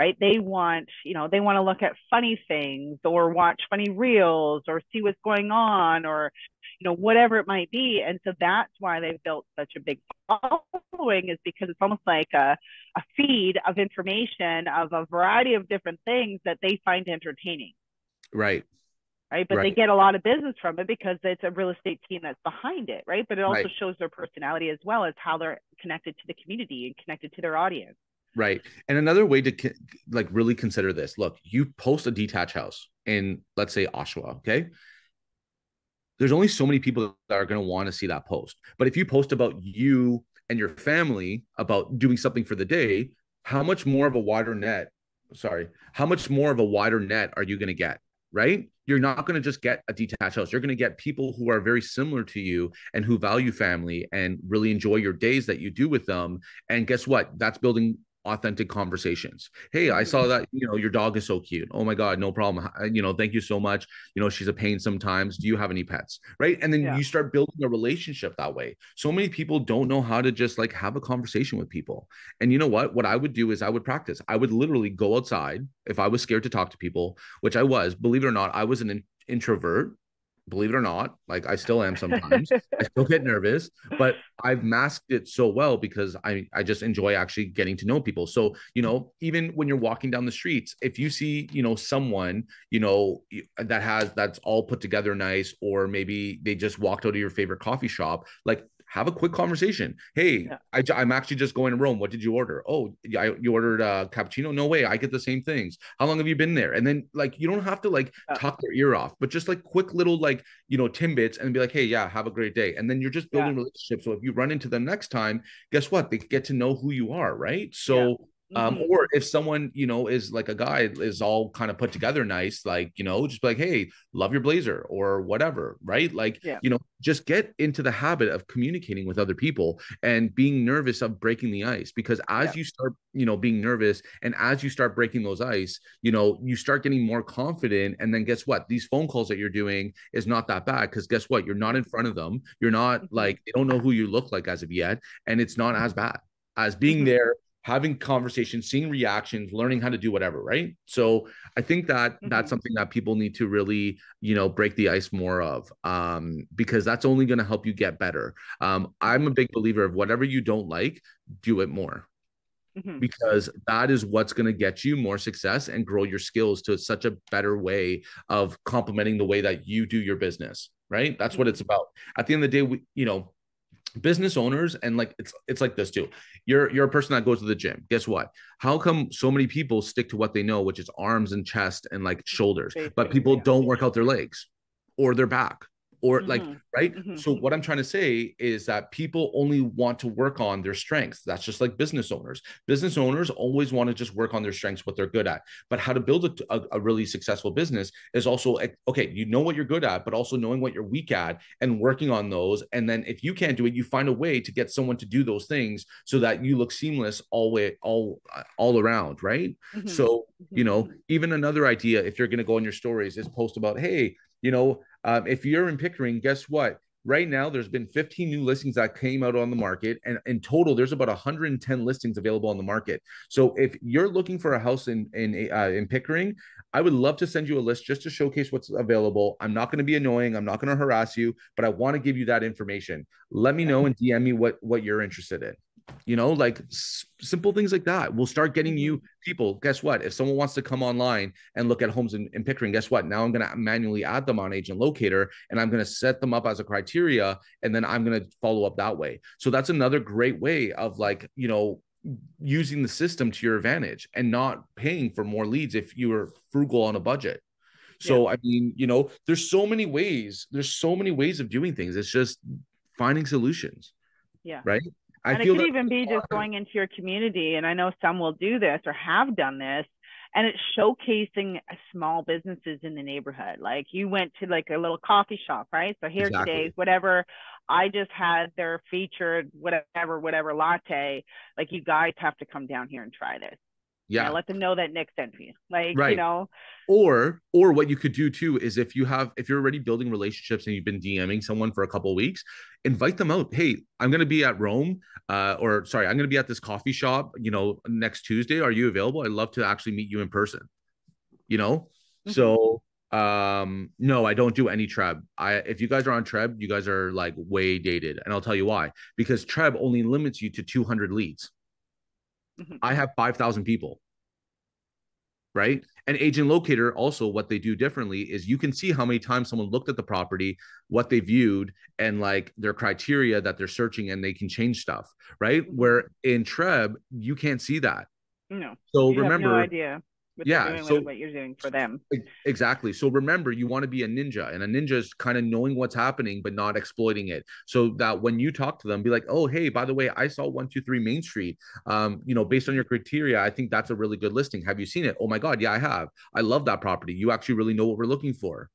A: right? They want, you know, they want to look at funny things or watch funny reels or see what's going on or, you know, whatever it might be. And so that's why they've built such a big following is because it's almost like a, a feed of information of a variety of different things that they find entertaining.
B: Right.
A: Right. But right. they get a lot of business from it because it's a real estate team that's behind it. Right. But it also right. shows their personality as well as how they're connected to the community and connected to their audience.
B: Right. And another way to like really consider this look, you post a detached house in, let's say, Oshawa. Okay. There's only so many people that are going to want to see that post. But if you post about you and your family about doing something for the day, how much more of a wider net, sorry, how much more of a wider net are you going to get? Right. You're not going to just get a detached house. You're going to get people who are very similar to you and who value family and really enjoy your days that you do with them. And guess what? That's building authentic conversations. Hey, I saw mm-hmm. that, you know, your dog is so cute. Oh my God, no problem. You know, thank you so much. You know, she's a pain sometimes. Do you have any pets? Right. And then yeah. you start building a relationship that way. So many people don't know how to just like have a conversation with people. And you know what? What I would do is I would practice. I would literally go outside if I was scared to talk to people, which I was, believe it or not, I was an in- introvert believe it or not like i still am sometimes. I still get nervous but i've masked it so well because i i just enjoy actually getting to know people. So you know even when you're walking down the streets if you see you know someone you know that has that's all put together nice or maybe they just walked out of your favorite coffee shop like have a quick conversation. Hey, yeah. I, am actually just going to Rome. What did you order? Oh, I, you ordered a uh, cappuccino? No way. I get the same things. How long have you been there? And then like, you don't have to like yeah. talk their ear off, but just like quick little like, you know, timbits and be like, hey, yeah, have a great day. And then you're just building yeah. relationships. So if you run into them next time, guess what? They get to know who you are. Right. So um, mm-hmm. or if someone you know is like a guy is all kind of put together nice like you know just like hey love your blazer or whatever right like yeah. you know just get into the habit of communicating with other people and being nervous of breaking the ice because as yeah. you start you know being nervous and as you start breaking those ice you know you start getting more confident and then guess what these phone calls that you're doing is not that bad because guess what you're not in front of them you're not mm-hmm. like they don't know who you look like as of yet and it's not as bad as being mm-hmm. there having conversations, seeing reactions, learning how to do whatever, right? So I think that mm-hmm. that's something that people need to really, you know, break the ice more of, um, because that's only going to help you get better. Um, I'm a big believer of whatever you don't like, do it more. Mm-hmm. Because that is what's going to get you more success and grow your skills to such a better way of complementing the way that you do your business, right? That's what mm-hmm. it's about. At the end of the day, we, you know, business owners and like it's it's like this too. You're you're a person that goes to the gym. Guess what? How come so many people stick to what they know which is arms and chest and like shoulders but people don't work out their legs or their back or mm-hmm. like right mm-hmm. so what i'm trying to say is that people only want to work on their strengths that's just like business owners business owners always want to just work on their strengths what they're good at but how to build a, a, a really successful business is also okay you know what you're good at but also knowing what you're weak at and working on those and then if you can't do it you find a way to get someone to do those things so that you look seamless all way all all around right mm-hmm. so you know mm-hmm. even another idea if you're going to go on your stories is post about hey you know um, if you're in Pickering, guess what? Right now, there's been 15 new listings that came out on the market, and in total, there's about 110 listings available on the market. So, if you're looking for a house in in uh, in Pickering, I would love to send you a list just to showcase what's available. I'm not going to be annoying. I'm not going to harass you, but I want to give you that information. Let me know and DM me what what you're interested in you know like s- simple things like that we'll start getting you mm-hmm. people. Guess what? If someone wants to come online and look at homes in, in pickering guess what? Now i'm going to manually add them on agent locator and i'm going to set them up as a criteria and then i'm going to follow up that way. So that's another great way of like you know using the system to your advantage and not paying for more leads if you are frugal on a budget. So yeah. i mean you know there's so many ways there's so many ways of doing things. It's just finding solutions.
A: Yeah.
B: Right
A: I and it could even be just going into your community. And I know some will do this or have done this. And it's showcasing uh, small businesses in the neighborhood. Like you went to like a little coffee shop, right? So here exactly. today, whatever I just had their featured whatever, whatever latte. Like you guys have to come down here and try this.
B: Yeah.
A: Let them know that Nick sent me. Like,
B: Right.
A: you know,
B: or or what you could do too is if you have if you're already building relationships and you've been DMing someone for a couple of weeks, invite them out. Hey, I'm gonna be at Rome, uh, or sorry, I'm gonna be at this coffee shop, you know, next Tuesday. Are you available? I'd love to actually meet you in person. You know,
A: Mhm.
B: so um no i don't do any treb i if you guys are on treb you guys are like way dated and i'll tell you why because treb only limits you to 200 leads
A: Mhm.
B: I have 5,000 people. Right. And agent locator also what they do differently is you can see how many times someone looked at the property, what they viewed, and like their criteria that they're searching, and they can change stuff. Right.
A: Mhm.
B: Where in Treb, you can't see that.
A: no,
B: So
A: you
B: remember,
A: no idea
B: Yeah, so-
A: what, you're doing for them.
B: Exactly. So remember, you want to be a ninja, and a ninja is kind of knowing what's happening but not exploiting it. So that when you talk to them, be like, "Oh, hey, by the way, I saw one two three Main Street. Um, you know, based on your criteria, I think that's a really good listing. Have you seen it? Oh my God, yeah, I have. I love that property. You actually really know what we're looking for.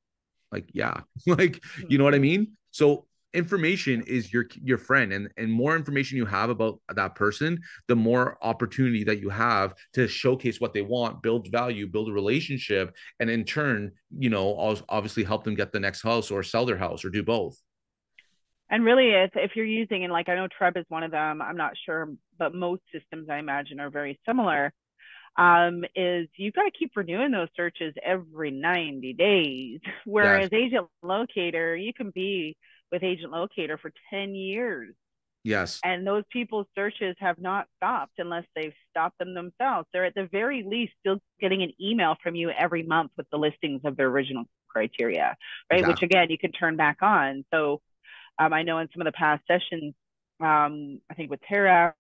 B: Like, yeah, like you know what I mean. So information is your your friend and and more information you have about that person the more opportunity that you have to showcase what they want build value build a relationship and in turn you know obviously help them get the next house or sell their house or do both
A: And really, if, if you're using, and like I know Treb is one of them, I'm not sure, but most systems I imagine are very similar. Um, is you've got to keep renewing those searches every 90 days. Whereas Agent Locator, you can be with Agent Locator for 10 years.
B: yes
A: And those people's searches have not stopped unless they've stopped them themselves. They're at the very least still getting an email from you every month with the listings of their original criteria, right? Which again, you can turn back on. So um, I know in some of the past sessions, um, I think with Tara,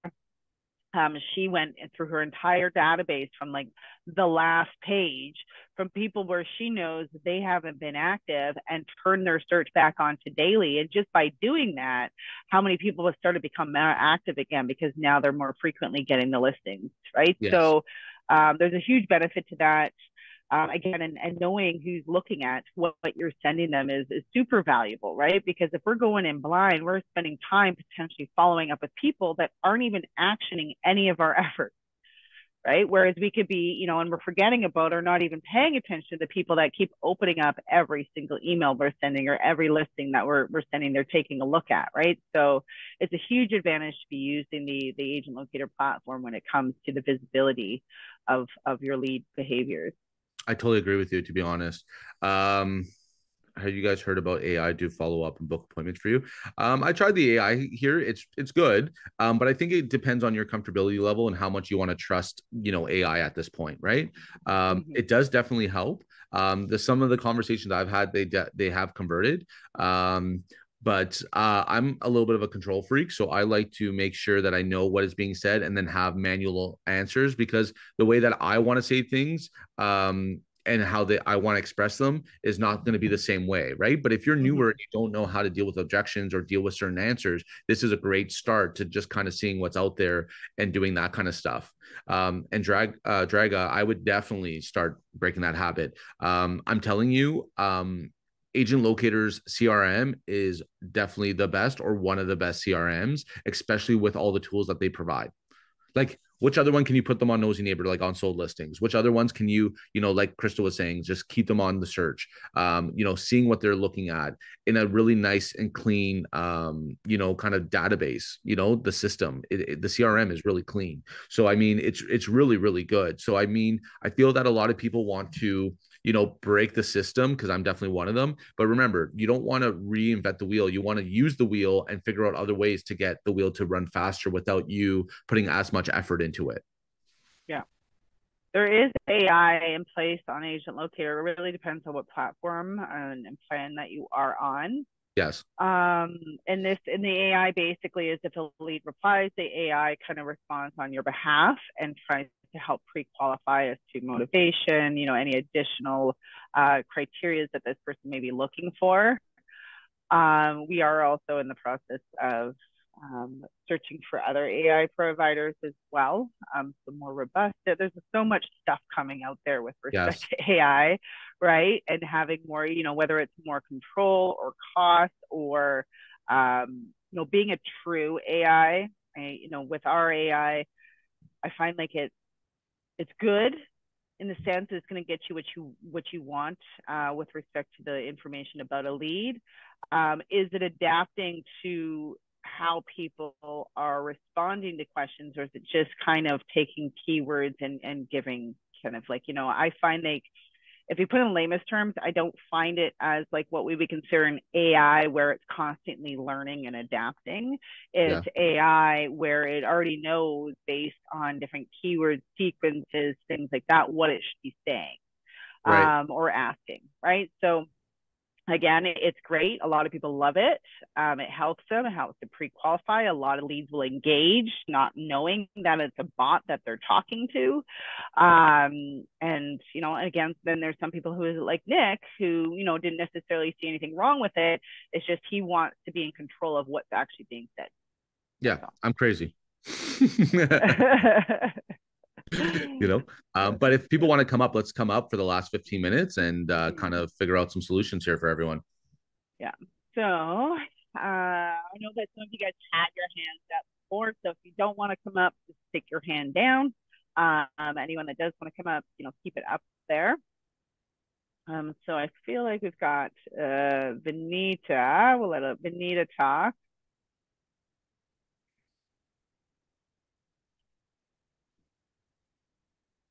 A: um, she went through her entire database from like the last page from people where she knows they haven't been active and turned their search back on to daily. And just by doing that, how many people have started to become more active again because now they're more frequently getting the listings, right?
B: Yes.
A: So um, there's a huge benefit to that. Um, again, and, and knowing who's looking at what, what you're sending them is, is super valuable, right? Because if we're going in blind, we're spending time potentially following up with people that aren't even actioning any of our efforts, right? Whereas we could be, you know, and we're forgetting about or not even paying attention to the people that keep opening up every single email we're sending or every listing that we're, we're sending, they're taking a look at, right? So it's a huge advantage to be using the, the agent locator platform when it comes to the visibility of, of your lead behaviors.
B: I totally agree with you to be honest um have you guys heard about AI do follow up and book appointments for you? Um, I tried the AI here. It's it's good, um, but I think it depends on your comfortability level and how much you want to trust, you know, AI at this point, right? Um,
A: Mhm.
B: It does definitely help. Um, the some of the conversations I've had, they de- they have converted. But uh, I'm a little bit of a control freak, so I like to make sure that I know what is being said and then have manual answers because the way that I want to say things, um, and how they I want to express them is not going to be the same way, right? But if you're newer and you don't know how to deal with objections or deal with certain answers, this is a great start to just kind of seeing what's out there and doing that kind of stuff. Um, and drag uh, Draga, I would definitely start breaking that habit. Um, I'm telling you, um, Agent Locator's CRM is definitely the best or one of the best CRMs, especially with all the tools that they provide. Like which other one can you put them on nosy neighbor like on sold listings? Which other ones can you you know like crystal was saying just keep them on the search um you know seeing what they're looking at in a really nice and clean um you know kind of database you know the system. It, it- the crm is really clean. So i mean it's it's really really good. So i mean i feel that a lot of people want to you know break the system because i'm definitely one of them but remember you don't want to reinvent the wheel you want to use the wheel and figure out other ways to get the wheel to run faster without you putting as much effort into it Yeah.
A: there is AI in place on Agent Locator. It really depends on what platform and, and plan that you are on.
B: yes
A: Um, and this and the AI basically is if a lead replies, the AI kind of responds on your behalf and tries to help pre-qualify as to motivation, you know, any additional uh, criteria that this person may be looking for. Um, we are also in the process of um, searching for other AI providers as well, um, some more robust. There's so much stuff coming out there with respect
B: Yes.
A: to AI, right? And having more, you know, whether it's more control or cost or, um, you know, being a true AI, I, you know, with our AI, I find like it it's good in the sense it's going to get you what you what you want uh, with respect to the information about a lead. Um, is it adapting to how people are responding to questions, or is it just kind of taking keywords and and giving kind of like you know I find like if you put in lamest terms, I don't find it as like what we would consider an AI where it's constantly learning and adapting. It's yeah. AI where it already knows based on different keyword sequences, things like that, what it should be saying right. um, or asking, right? So again, it's great. A lot of people love it. Um, it helps them. It helps to pre-qualify. A lot of leads will engage, not knowing that it's a bot that they're talking to. Um, and you know, again, then there's some people who is like Nick, who you know didn't necessarily see anything wrong with it. It's just he wants to be in control of what's actually being said.
B: Yeah, so. I'm crazy. you know um, but if people want to come up let's come up for the last 15 minutes and uh, kind of figure out some solutions here for everyone.
A: Yeah. So uh, i know that some of you guys had your hands up before so if you don't want to come up just take your hand down. Um, anyone that does want to come up you know keep it up there. Um, so i feel like we've got uh, benita we'll let uh, benita talk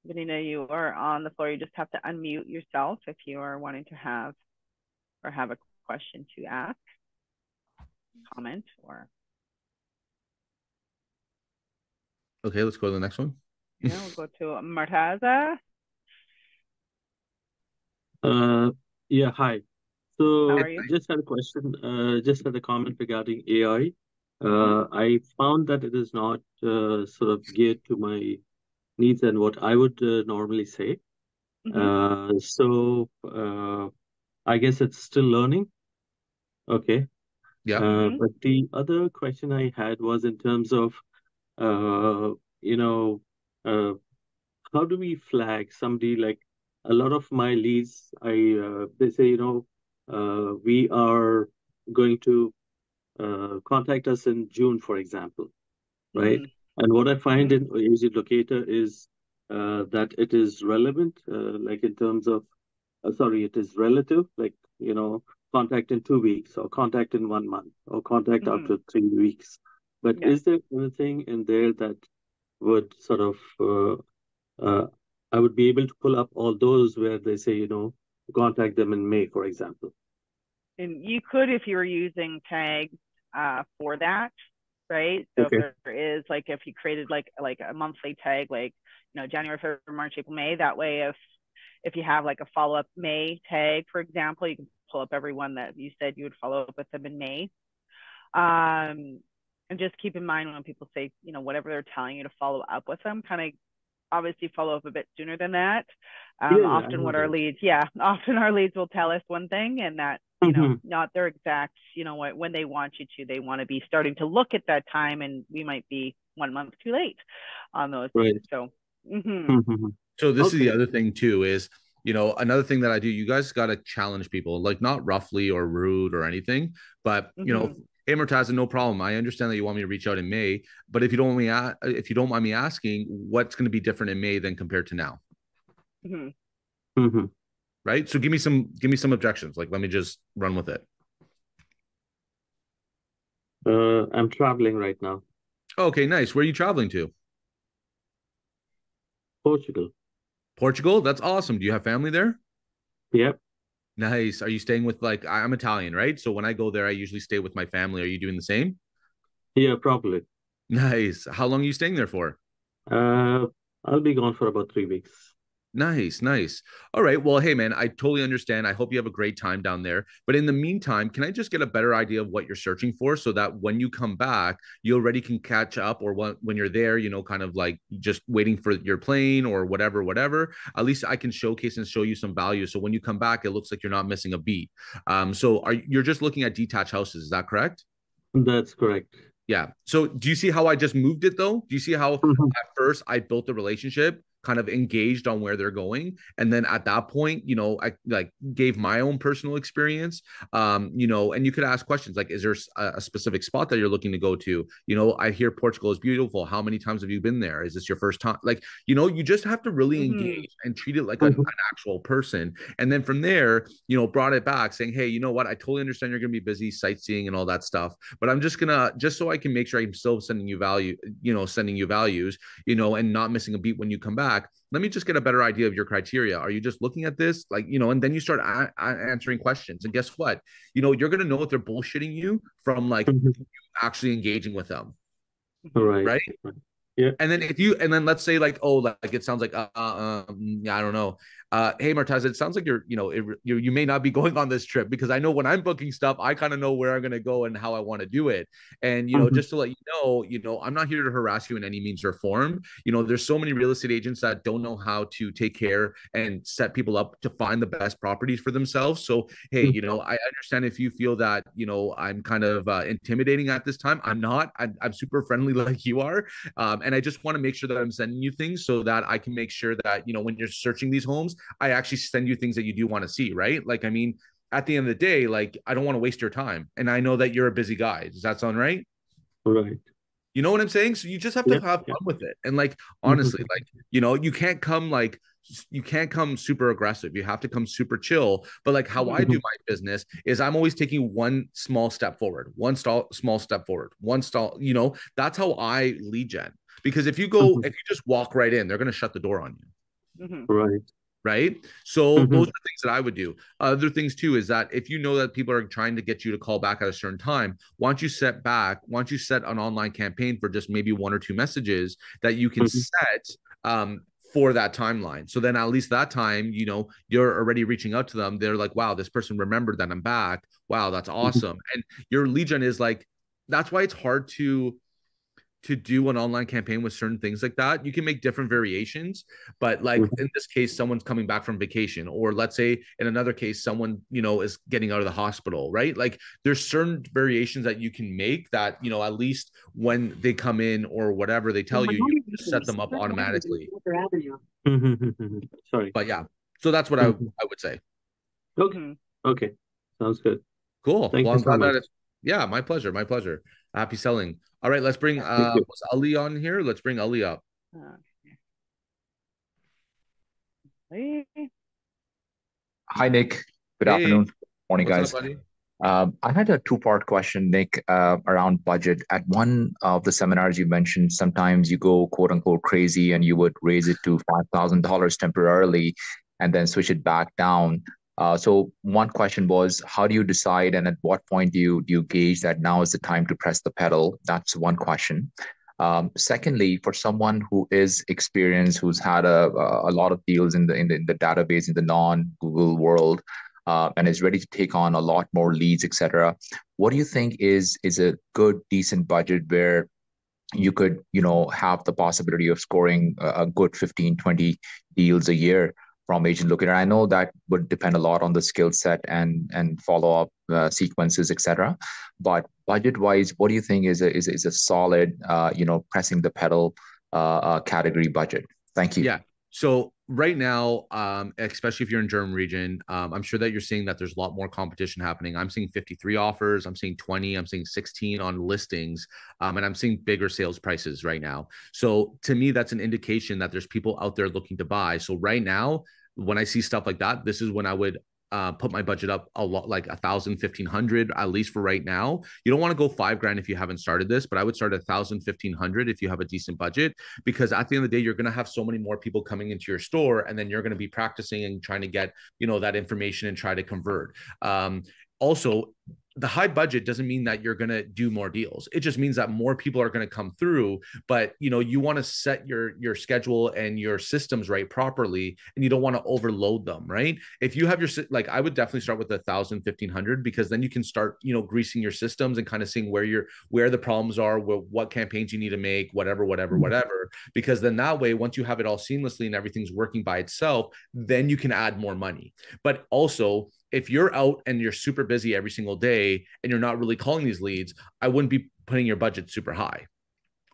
A: Vanina, you are on the floor. You just have to unmute yourself if you are wanting to have or have a question to ask, comment, or.
B: Okay, let's go to the next one.
A: yeah, we'll go to Murtaza.
C: Uh, yeah, hi. So just had a question, uh, just had a comment regarding AI. Uh, I found that it is not uh, sort of geared to my needs and what I would uh, normally say. Mm-hmm. Uh, so uh, I guess it's still learning. Okay.
B: Yeah.
C: Mm-hmm. But the other question I had was in terms of, you know, how do we flag somebody like a lot of my leads? I uh, they say you know uh, we are going to uh, contact us in June, for example, right? Mm-hmm. And what I find in Agent Locator is uh, that it is relevant, uh, like in terms of, uh, sorry, it is relative, like, you know, contact in two weeks or contact in one month or contact mm-hmm. after three weeks. But yeah. is there anything in there that would sort of, uh, uh, I would be able to pull up all those where they say, you know, contact them in May, for example?
A: And you could if you were using tags uh, for that right? So okay. if there is like if you created like like a monthly tag, like you know January, February, March, April, May. That way, if if you have like a follow up May tag, for example, you can pull up everyone that you said you would follow up with them in May. Um, and just keep in mind when people say, you know, whatever they're telling you to follow up with them, kind of obviously follow up a bit sooner than that. Um, yeah, often what our leads, yeah, often our leads will tell us one thing and that you know, mm-hmm. not their exact, you know, what when they want you to, they want to be starting to look at that time, and we might be one month too late on those. Right. So, mm-hmm.
B: Mm-hmm. so this okay. is the other thing too is you know another thing that i do you guys got to challenge people like not roughly or rude or anything but you know mm-hmm. hey Murtaza, no problem i understand that you want me to reach out in may but if you don't want me a- if you don't mind me asking what's going to be different in may than compared to now
C: mm-hmm. Mm-hmm
B: right? So give me some give me some objections. Like let me just run with it.
C: Uh, I'm traveling right now.
B: Okay, nice. Where are you traveling to?
C: Portugal.
B: Portugal? That's awesome. Do you have family there?
C: Yep.
B: Nice. Are you staying with like I'm Italian, right? So when I go there, I usually stay with my family. Are you doing the same?
C: Yeah, probably.
B: Nice. How long are you staying there for?
C: Uh, I'll be gone for about three weeks.
B: Nice, nice. All right. Well, hey, man, I totally understand. I hope you have a great time down there. But in the meantime, can I just get a better idea of what you're searching for so that when you come back, you already can catch up or when, when you're there, you know, kind of like just waiting for your plane or whatever, whatever. At least I can showcase and show you some value. So when you come back, it looks like you're not missing a beat. Um, so are you're just looking at detached houses? Is that correct?
C: That's correct.
B: Yeah. So do you see how I just moved it though? Do you see how mm-hmm. at first I built the relationship? Kind of engaged on where they're going. And then at that point you know i like gave my own personal experience um you know and you could ask questions like is there a, a specific spot that you're looking to go to? You know i hear portugal is beautiful. How many times have you been there? Is this your first time? Like you know you just have to really mm-hmm. engage and treat it like a, mm-hmm. an actual person. And then from there you know brought it back saying hey you know what? I totally understand you're going to be busy sightseeing and all that stuff but i'm just gonna just so i can make sure i'm still sending you value you know sending you values you know and not missing a beat when you come back let me just get a better idea of your criteria. Are you just looking at this? Like you know and then you start a- a- answering questions. And guess what? You know you're going to know if they're bullshitting you from like mm-hmm. actually engaging with them.
C: Right.
B: Right?
C: Yeah.
B: And then if you and then let's say like oh like it sounds like uh, uh um, yeah I don't know uh, hey Martaz, it sounds like you're, you know, it, you you may not be going on this trip because I know when I'm booking stuff, I kind of know where I'm going to go and how I want to do it. And you know, mm-hmm. just to let you know, you know, I'm not here to harass you in any means or form. You know, there's so many real estate agents that don't know how to take care and set people up to find the best properties for themselves. So hey, mm-hmm. you know, I understand if you feel that you know I'm kind of uh, intimidating at this time. I'm not. I'm, I'm super friendly like you are, um, and I just want to make sure that I'm sending you things so that I can make sure that you know when you're searching these homes I actually send you things that you do want to see, right? Like, I mean, at the end of the day, like, I don't want to waste your time. And I know that you're a busy guy. Does that sound right?
C: Right.
B: You know what I'm saying? So you just have to yeah, have fun with it. And like, mm-hmm. honestly, mm-hmm. like, you know, you can't come like, you can't come super aggressive. You have to come super chill. But like how mm-hmm. I do my business is I'm always taking one small step forward, one stall, small step forward, one stall, you know, that's how I lead gen. Because if you go, mm-hmm. if you just walk right in, they're going to shut the door on
C: you. Mm-hmm. Right
B: right? So mm-hmm. those are things that I would do. Other things too is that if you know that people are trying to get you to call back at a certain time, why don't you set back? Why don't you set an online campaign for just maybe one or two messages that you can mm-hmm. set um, for that timeline? So then at least that time, you know, you're already reaching out to them. They're like, wow, this person remembered that I'm back. Wow, that's mm-hmm. awesome. Mm-hmm. And your legion is like, that's why it's hard to to do an online campaign with certain things like that. You can make different variations, but like mm-hmm. in this case, someone's coming back from vacation, or let's say in another case, someone you know is getting out of the hospital, right? Like there's certain variations that you can make that you know at least when they come in or whatever they tell you, you just set them up automatically.
C: Mm-hmm. Sorry,
B: but yeah, so that's what I mm-hmm. I would say.
C: Okay, okay, sounds good.
B: Cool. Thank well, you so much. Yeah, my pleasure. My pleasure. Happy selling. All right, let's bring uh was Ali on here. Let's bring Ali up.
D: Hi, Nick. Good hey. afternoon. Morning, What's guys. Up, um, I had a two-part question, Nick, uh, around budget. At one of the seminars you mentioned, sometimes you go quote unquote crazy and you would raise it to five thousand dollars temporarily and then switch it back down. Uh, so one question was, how do you decide, and at what point do you do you gauge that now is the time to press the pedal? That's one question. Um, secondly, for someone who is experienced, who's had a, a lot of deals in the in the, in the database in the non Google world, uh, and is ready to take on a lot more leads, etc. What do you think is is a good decent budget where you could you know have the possibility of scoring a, a good 15 20 deals a year from agent looking i know that would depend a lot on the skill set and and follow up uh, sequences etc but budget wise what do you think is a is, is a solid uh, you know pressing the pedal uh, uh, category budget? Thank you.
B: Yeah so right now, um, especially if you're in Durham region, um, I'm sure that you're seeing that there's a lot more competition happening. I'm seeing 53 offers, I'm seeing 20, I'm seeing 16 on listings, um, and I'm seeing bigger sales prices right now. So to me, that's an indication that there's people out there looking to buy. So right now, when I see stuff like that, this is when I would uh, put my budget up a lot, like a thousand, fifteen hundred, at least for right now. You don't want to go five grand if you haven't started this, but I would start a thousand, fifteen hundred if you have a decent budget, because at the end of the day, you're going to have so many more people coming into your store, and then you're going to be practicing and trying to get, you know, that information and try to convert. Um, also, the high budget doesn't mean that you're going to do more deals. It just means that more people are going to come through but you know you want to set your your schedule and your systems right properly and you don't want to overload them right? If you have your like i would definitely start with a thousand fifteen hundred because then you can start you know greasing your systems and kind of seeing where you're where the problems are where, what campaigns you need to make whatever whatever mm-hmm. whatever because then that way once you have it all seamlessly and everything's working by itself then you can add more money. But also if you're out and you're super busy every single day and you're not really calling these leads, I wouldn't be putting your budget super high.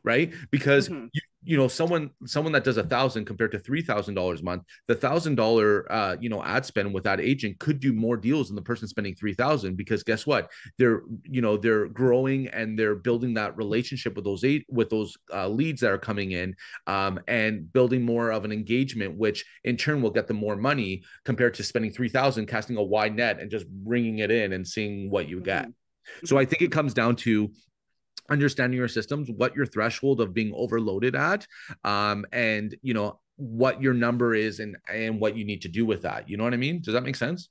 B: Right. Because mm-hmm. you, you know someone someone that does a thousand compared to three thousand dollars a month the thousand dollar uh you know ad spend with that agent could do more deals than the person spending three thousand because guess what they're you know they're growing and they're building that relationship with those eight with those uh, leads that are coming in um, and building more of an engagement which in turn will get them more money compared to spending three thousand casting a wide net and just bringing it in and seeing what you get mm-hmm. so i think it comes down to understanding your systems, what your threshold of being overloaded at, um, and you know what your number is and and what you need to do with that. You know what I mean? Does that make sense?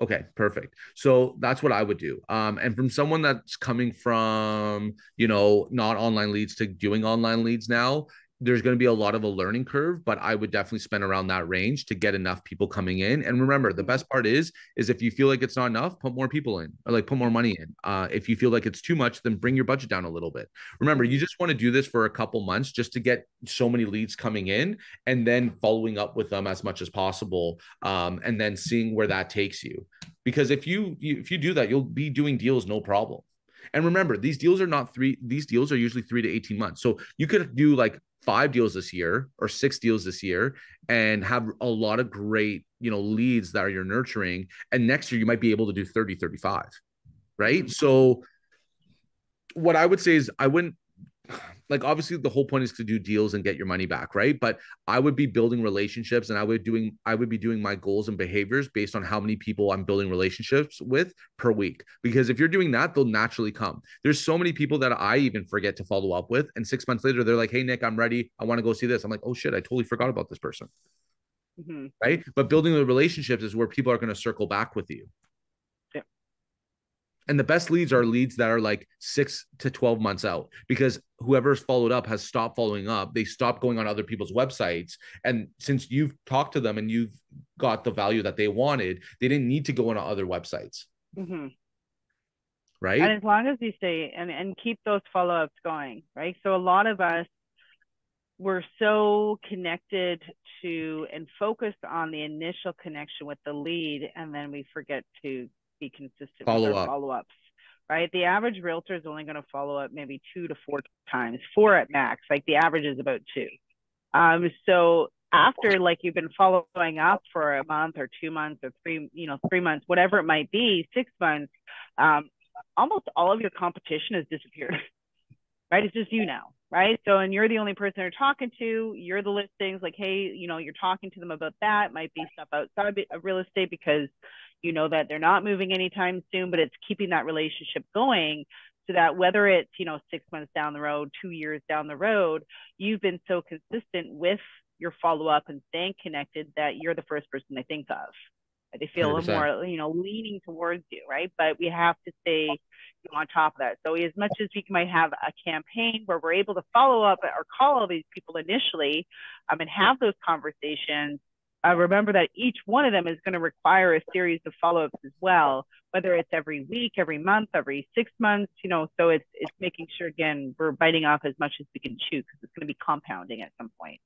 B: Okay, perfect. So that's what I would do. Um, and from someone that's coming from, you know, not online leads to doing online leads now, there's going to be a lot of a learning curve but i would definitely spend around that range to get enough people coming in. And remember the best part is is if you feel like it's not enough put more people in or like put more money in. Uh, if you feel like it's too much then bring your budget down a little bit. Remember you just want to do this for a couple months just to get so many leads coming in and then following up with them as much as possible um, and then seeing where that takes you. Because if you, you if you do that you'll be doing deals no problem. And remember, these deals are not three, these deals are usually three to 18 months. So you could do like five deals this year or six deals this year and have a lot of great you know leads that are you're nurturing and next year you might be able to do 30 35 right mm-hmm. so what i would say is i wouldn't like obviously the whole point is to do deals and get your money back right? But i would be building relationships and i would doing i would be doing my goals and behaviors based on how many people i'm building relationships with per week. Because if you're doing that they'll naturally come. There's so many people that i even forget to follow up with. And six months later they're like hey nick i'm ready. I want to go see this. I'm like oh shit i totally forgot about this person. Mm-hmm. right? But building the relationships is where people are going to circle back with you and the best leads are leads that are like six to 12 months out because whoever's followed up has stopped following up. They stopped going on other people's websites. And since you've talked to them and you've got the value that they wanted, they didn't need to go on other websites. Mm-hmm. Right.
A: And as long as you stay and, and keep those follow ups going, right? So a lot of us, we're so connected to and focused on the initial connection with the lead, and then we forget to be consistent follow with up. follow ups. Right. The average realtor is only going to follow up maybe two to four times, four at max. Like the average is about two. Um, so after like you've been following up for a month or two months or three, you know, three months, whatever it might be, six months, um, almost all of your competition has disappeared. right? It's just you now, right? So, and you're the only person they're talking to. You're the listings, like, hey, you know, you're talking to them about that. Might be stuff outside of real estate because you know that they're not moving anytime soon, but it's keeping that relationship going so that whether it's, you know, six months down the road, two years down the road, you've been so consistent with your follow up and staying connected that you're the first person they think of. They feel 100%. a little more, you know, leaning towards you, right? But we have to stay on top of that. So as much as we might have a campaign where we're able to follow up or call all these people initially um, and have those conversations, uh, remember that each one of them is going to require a series of follow-ups as well, whether it's every week, every month, every six months, you know, so it's, it's making sure, again, we're biting off as much as we can chew because it's going to be compounding at some point.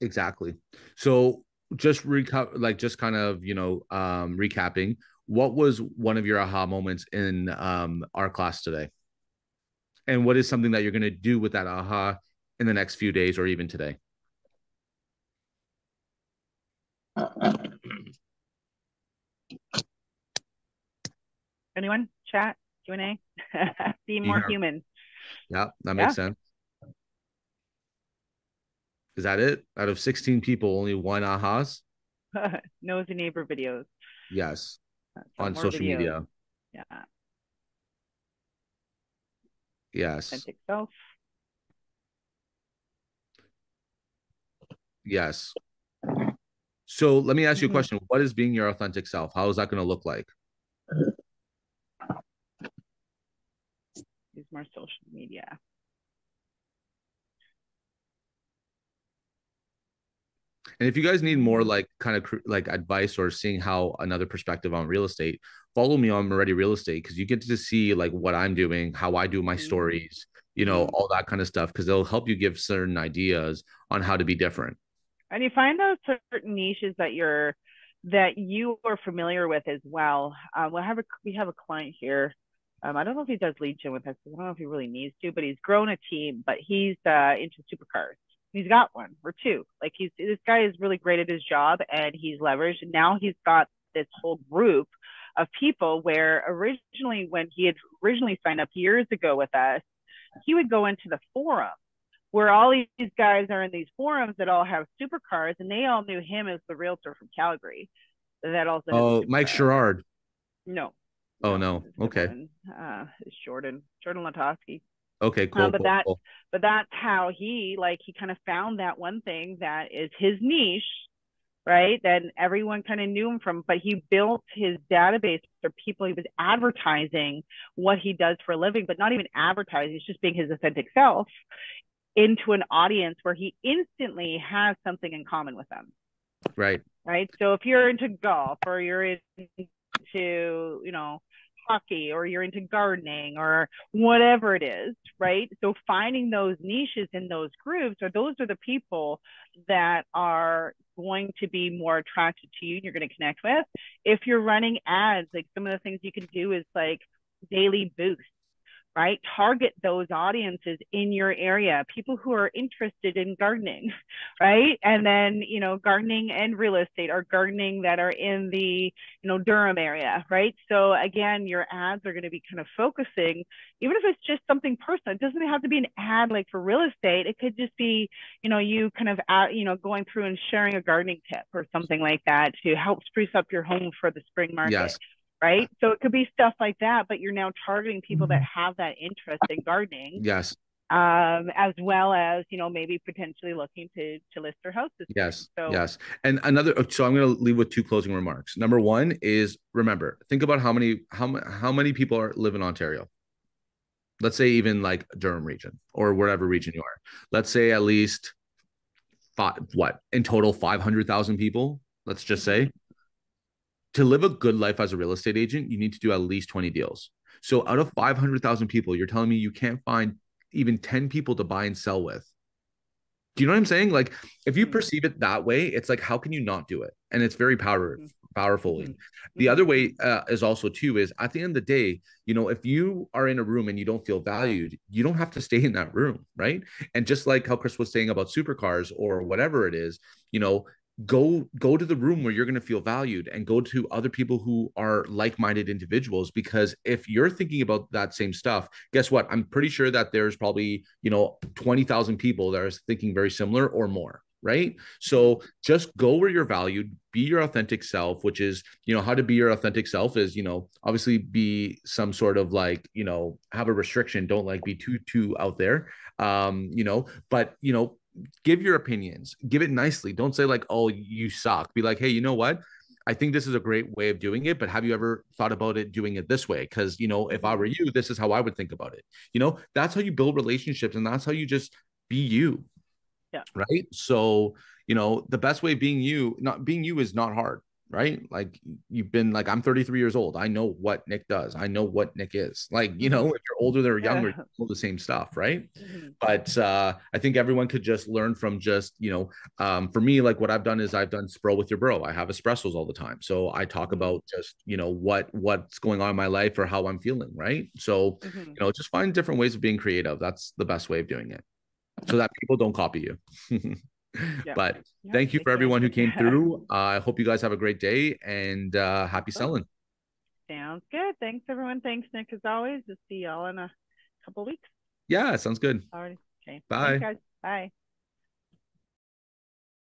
B: Exactly. So just recap, like just kind of, you know, um, recapping, what was one of your aha moments in um, our class today? And what is something that you're going to do with that aha in the next few days or even today?
A: Anyone? Chat? Q&A? Be more yeah. human.
B: Yeah, that makes yeah. sense. Is that it? Out of 16 people, only one ahas?
A: Nosy neighbor videos.
B: Yes. On social videos. media.
A: Yeah.
B: Yes.
A: Authentic self.
B: Yes. So let me ask you a mm-hmm. question. What is being your authentic self? How is that going to look like?
A: Use more social media.
B: And if you guys need more like kind of like advice or seeing how another perspective on real estate, follow me on Moretti Real Estate because you get to see like what I'm doing, how I do my mm-hmm. stories, you know, mm-hmm. all that kind of stuff because they'll help you give certain ideas on how to be different
A: and you find those certain niches that you're that you are familiar with as well. Um, we have a we have a client here Um, I don't know if he does lead gen with us. I don't know if he really needs to, but he's grown a team. But he's uh, into supercars. He's got one or two. Like he's this guy is really great at his job, and he's leveraged. Now he's got this whole group of people where originally when he had originally signed up years ago with us, he would go into the forum where all these guys are in these forums that all have supercars, and they all knew him as the realtor from Calgary. That also.
B: Oh, Mike Sherrard.
A: No.
B: Oh no. Okay.
A: Uh, Jordan Jordan Latowski.
B: Okay, cool. Um,
A: but
B: cool,
A: that's
B: cool.
A: but that's how he like he kind of found that one thing that is his niche, right? That everyone kind of knew him from. But he built his database for people. He was advertising what he does for a living, but not even advertising. He's just being his authentic self into an audience where he instantly has something in common with them.
B: Right.
A: Right. So if you're into golf or you're into, you know, hockey or you're into gardening or whatever it is, right? So finding those niches in those groups or those are the people that are going to be more attracted to you and you're going to connect with. If you're running ads, like some of the things you can do is like daily boost right? Target those audiences in your area, people who are interested in gardening, right? And then, you know, gardening and real estate or gardening that are in the, you know, Durham area, right? So again, your ads are going to be kind of focusing, even if it's just something personal, it doesn't have to be an ad like for real estate. It could just be, you know, you kind of, you know, going through and sharing a gardening tip or something like that to help spruce up your home for the spring market.
B: Yes
A: right? So it could be stuff like that, but you're now targeting people that mm-hmm. have that interest in gardening.
B: Yes.
A: Um, as well as you know, maybe potentially looking to to list their houses.
B: Yes. So, yes. And another. So I'm going to leave with two closing remarks. Number one is remember, think about how many how how many people are live in Ontario. Let's say even like Durham region or whatever region you are. Let's say at least five, what in total five hundred thousand people. Let's just say to live a good life as a real estate agent, you need to do at least 20 deals. So out of 500,000 people, you're telling me you can't find even 10 people to buy and sell with. Do you know what I'm saying? Like if you mm-hmm. perceive it that way, it's like how can you not do it? And it's very power mm-hmm. powerful. Mm-hmm. The other way uh, is also too is at the end of the day, you know, if you are in a room and you don't feel valued, you don't have to stay in that room, right? And just like how Chris was saying about supercars or whatever it is, you know, go go to the room where you're going to feel valued and go to other people who are like-minded individuals because if you're thinking about that same stuff guess what? I'm pretty sure that there's probably you know 20,000 people that are thinking very similar or more right? So just go where you're valued be your authentic self which is you know how to be your authentic self is you know obviously be some sort of like you know have a restriction don't like be too too out there um you know but you know give your opinions give it nicely don't say like oh you suck be like hey you know what I think this is a great way of doing it, but have you ever thought about it doing it this way? Because, you know, if I were you, this is how I would think about it. You know, that's how you build relationships and that's how you just be you.
A: Yeah.
B: Right. So, you know, the best way of being you, not being you is not hard right? Like you've been like I'm 33 years old. I know what Nick does. I know what Nick is. Like, you know, if you're older or younger, yeah. you know the same stuff, right? Mm-hmm. But uh I think everyone could just learn from just, you know, um for me, like what I've done is I've done Spro with your bro. I have espressos all the time. So I talk mm-hmm. about just, you know, what what's going on in my life or how I'm feeling, right? So, mm-hmm. you know, just find different ways of being creative. That's the best way of doing it. So that people don't copy you. yeah. But yeah, thank you for everyone who came through. Uh, I hope you guys have a great day and uh, happy selling.
A: Sounds good. Thanks, everyone. Thanks, Nick, as always. We'll see y'all in a couple weeks.
B: Yeah, sounds good.
A: Alrighty. Okay.
B: Bye.
A: Thanks, guys. Bye.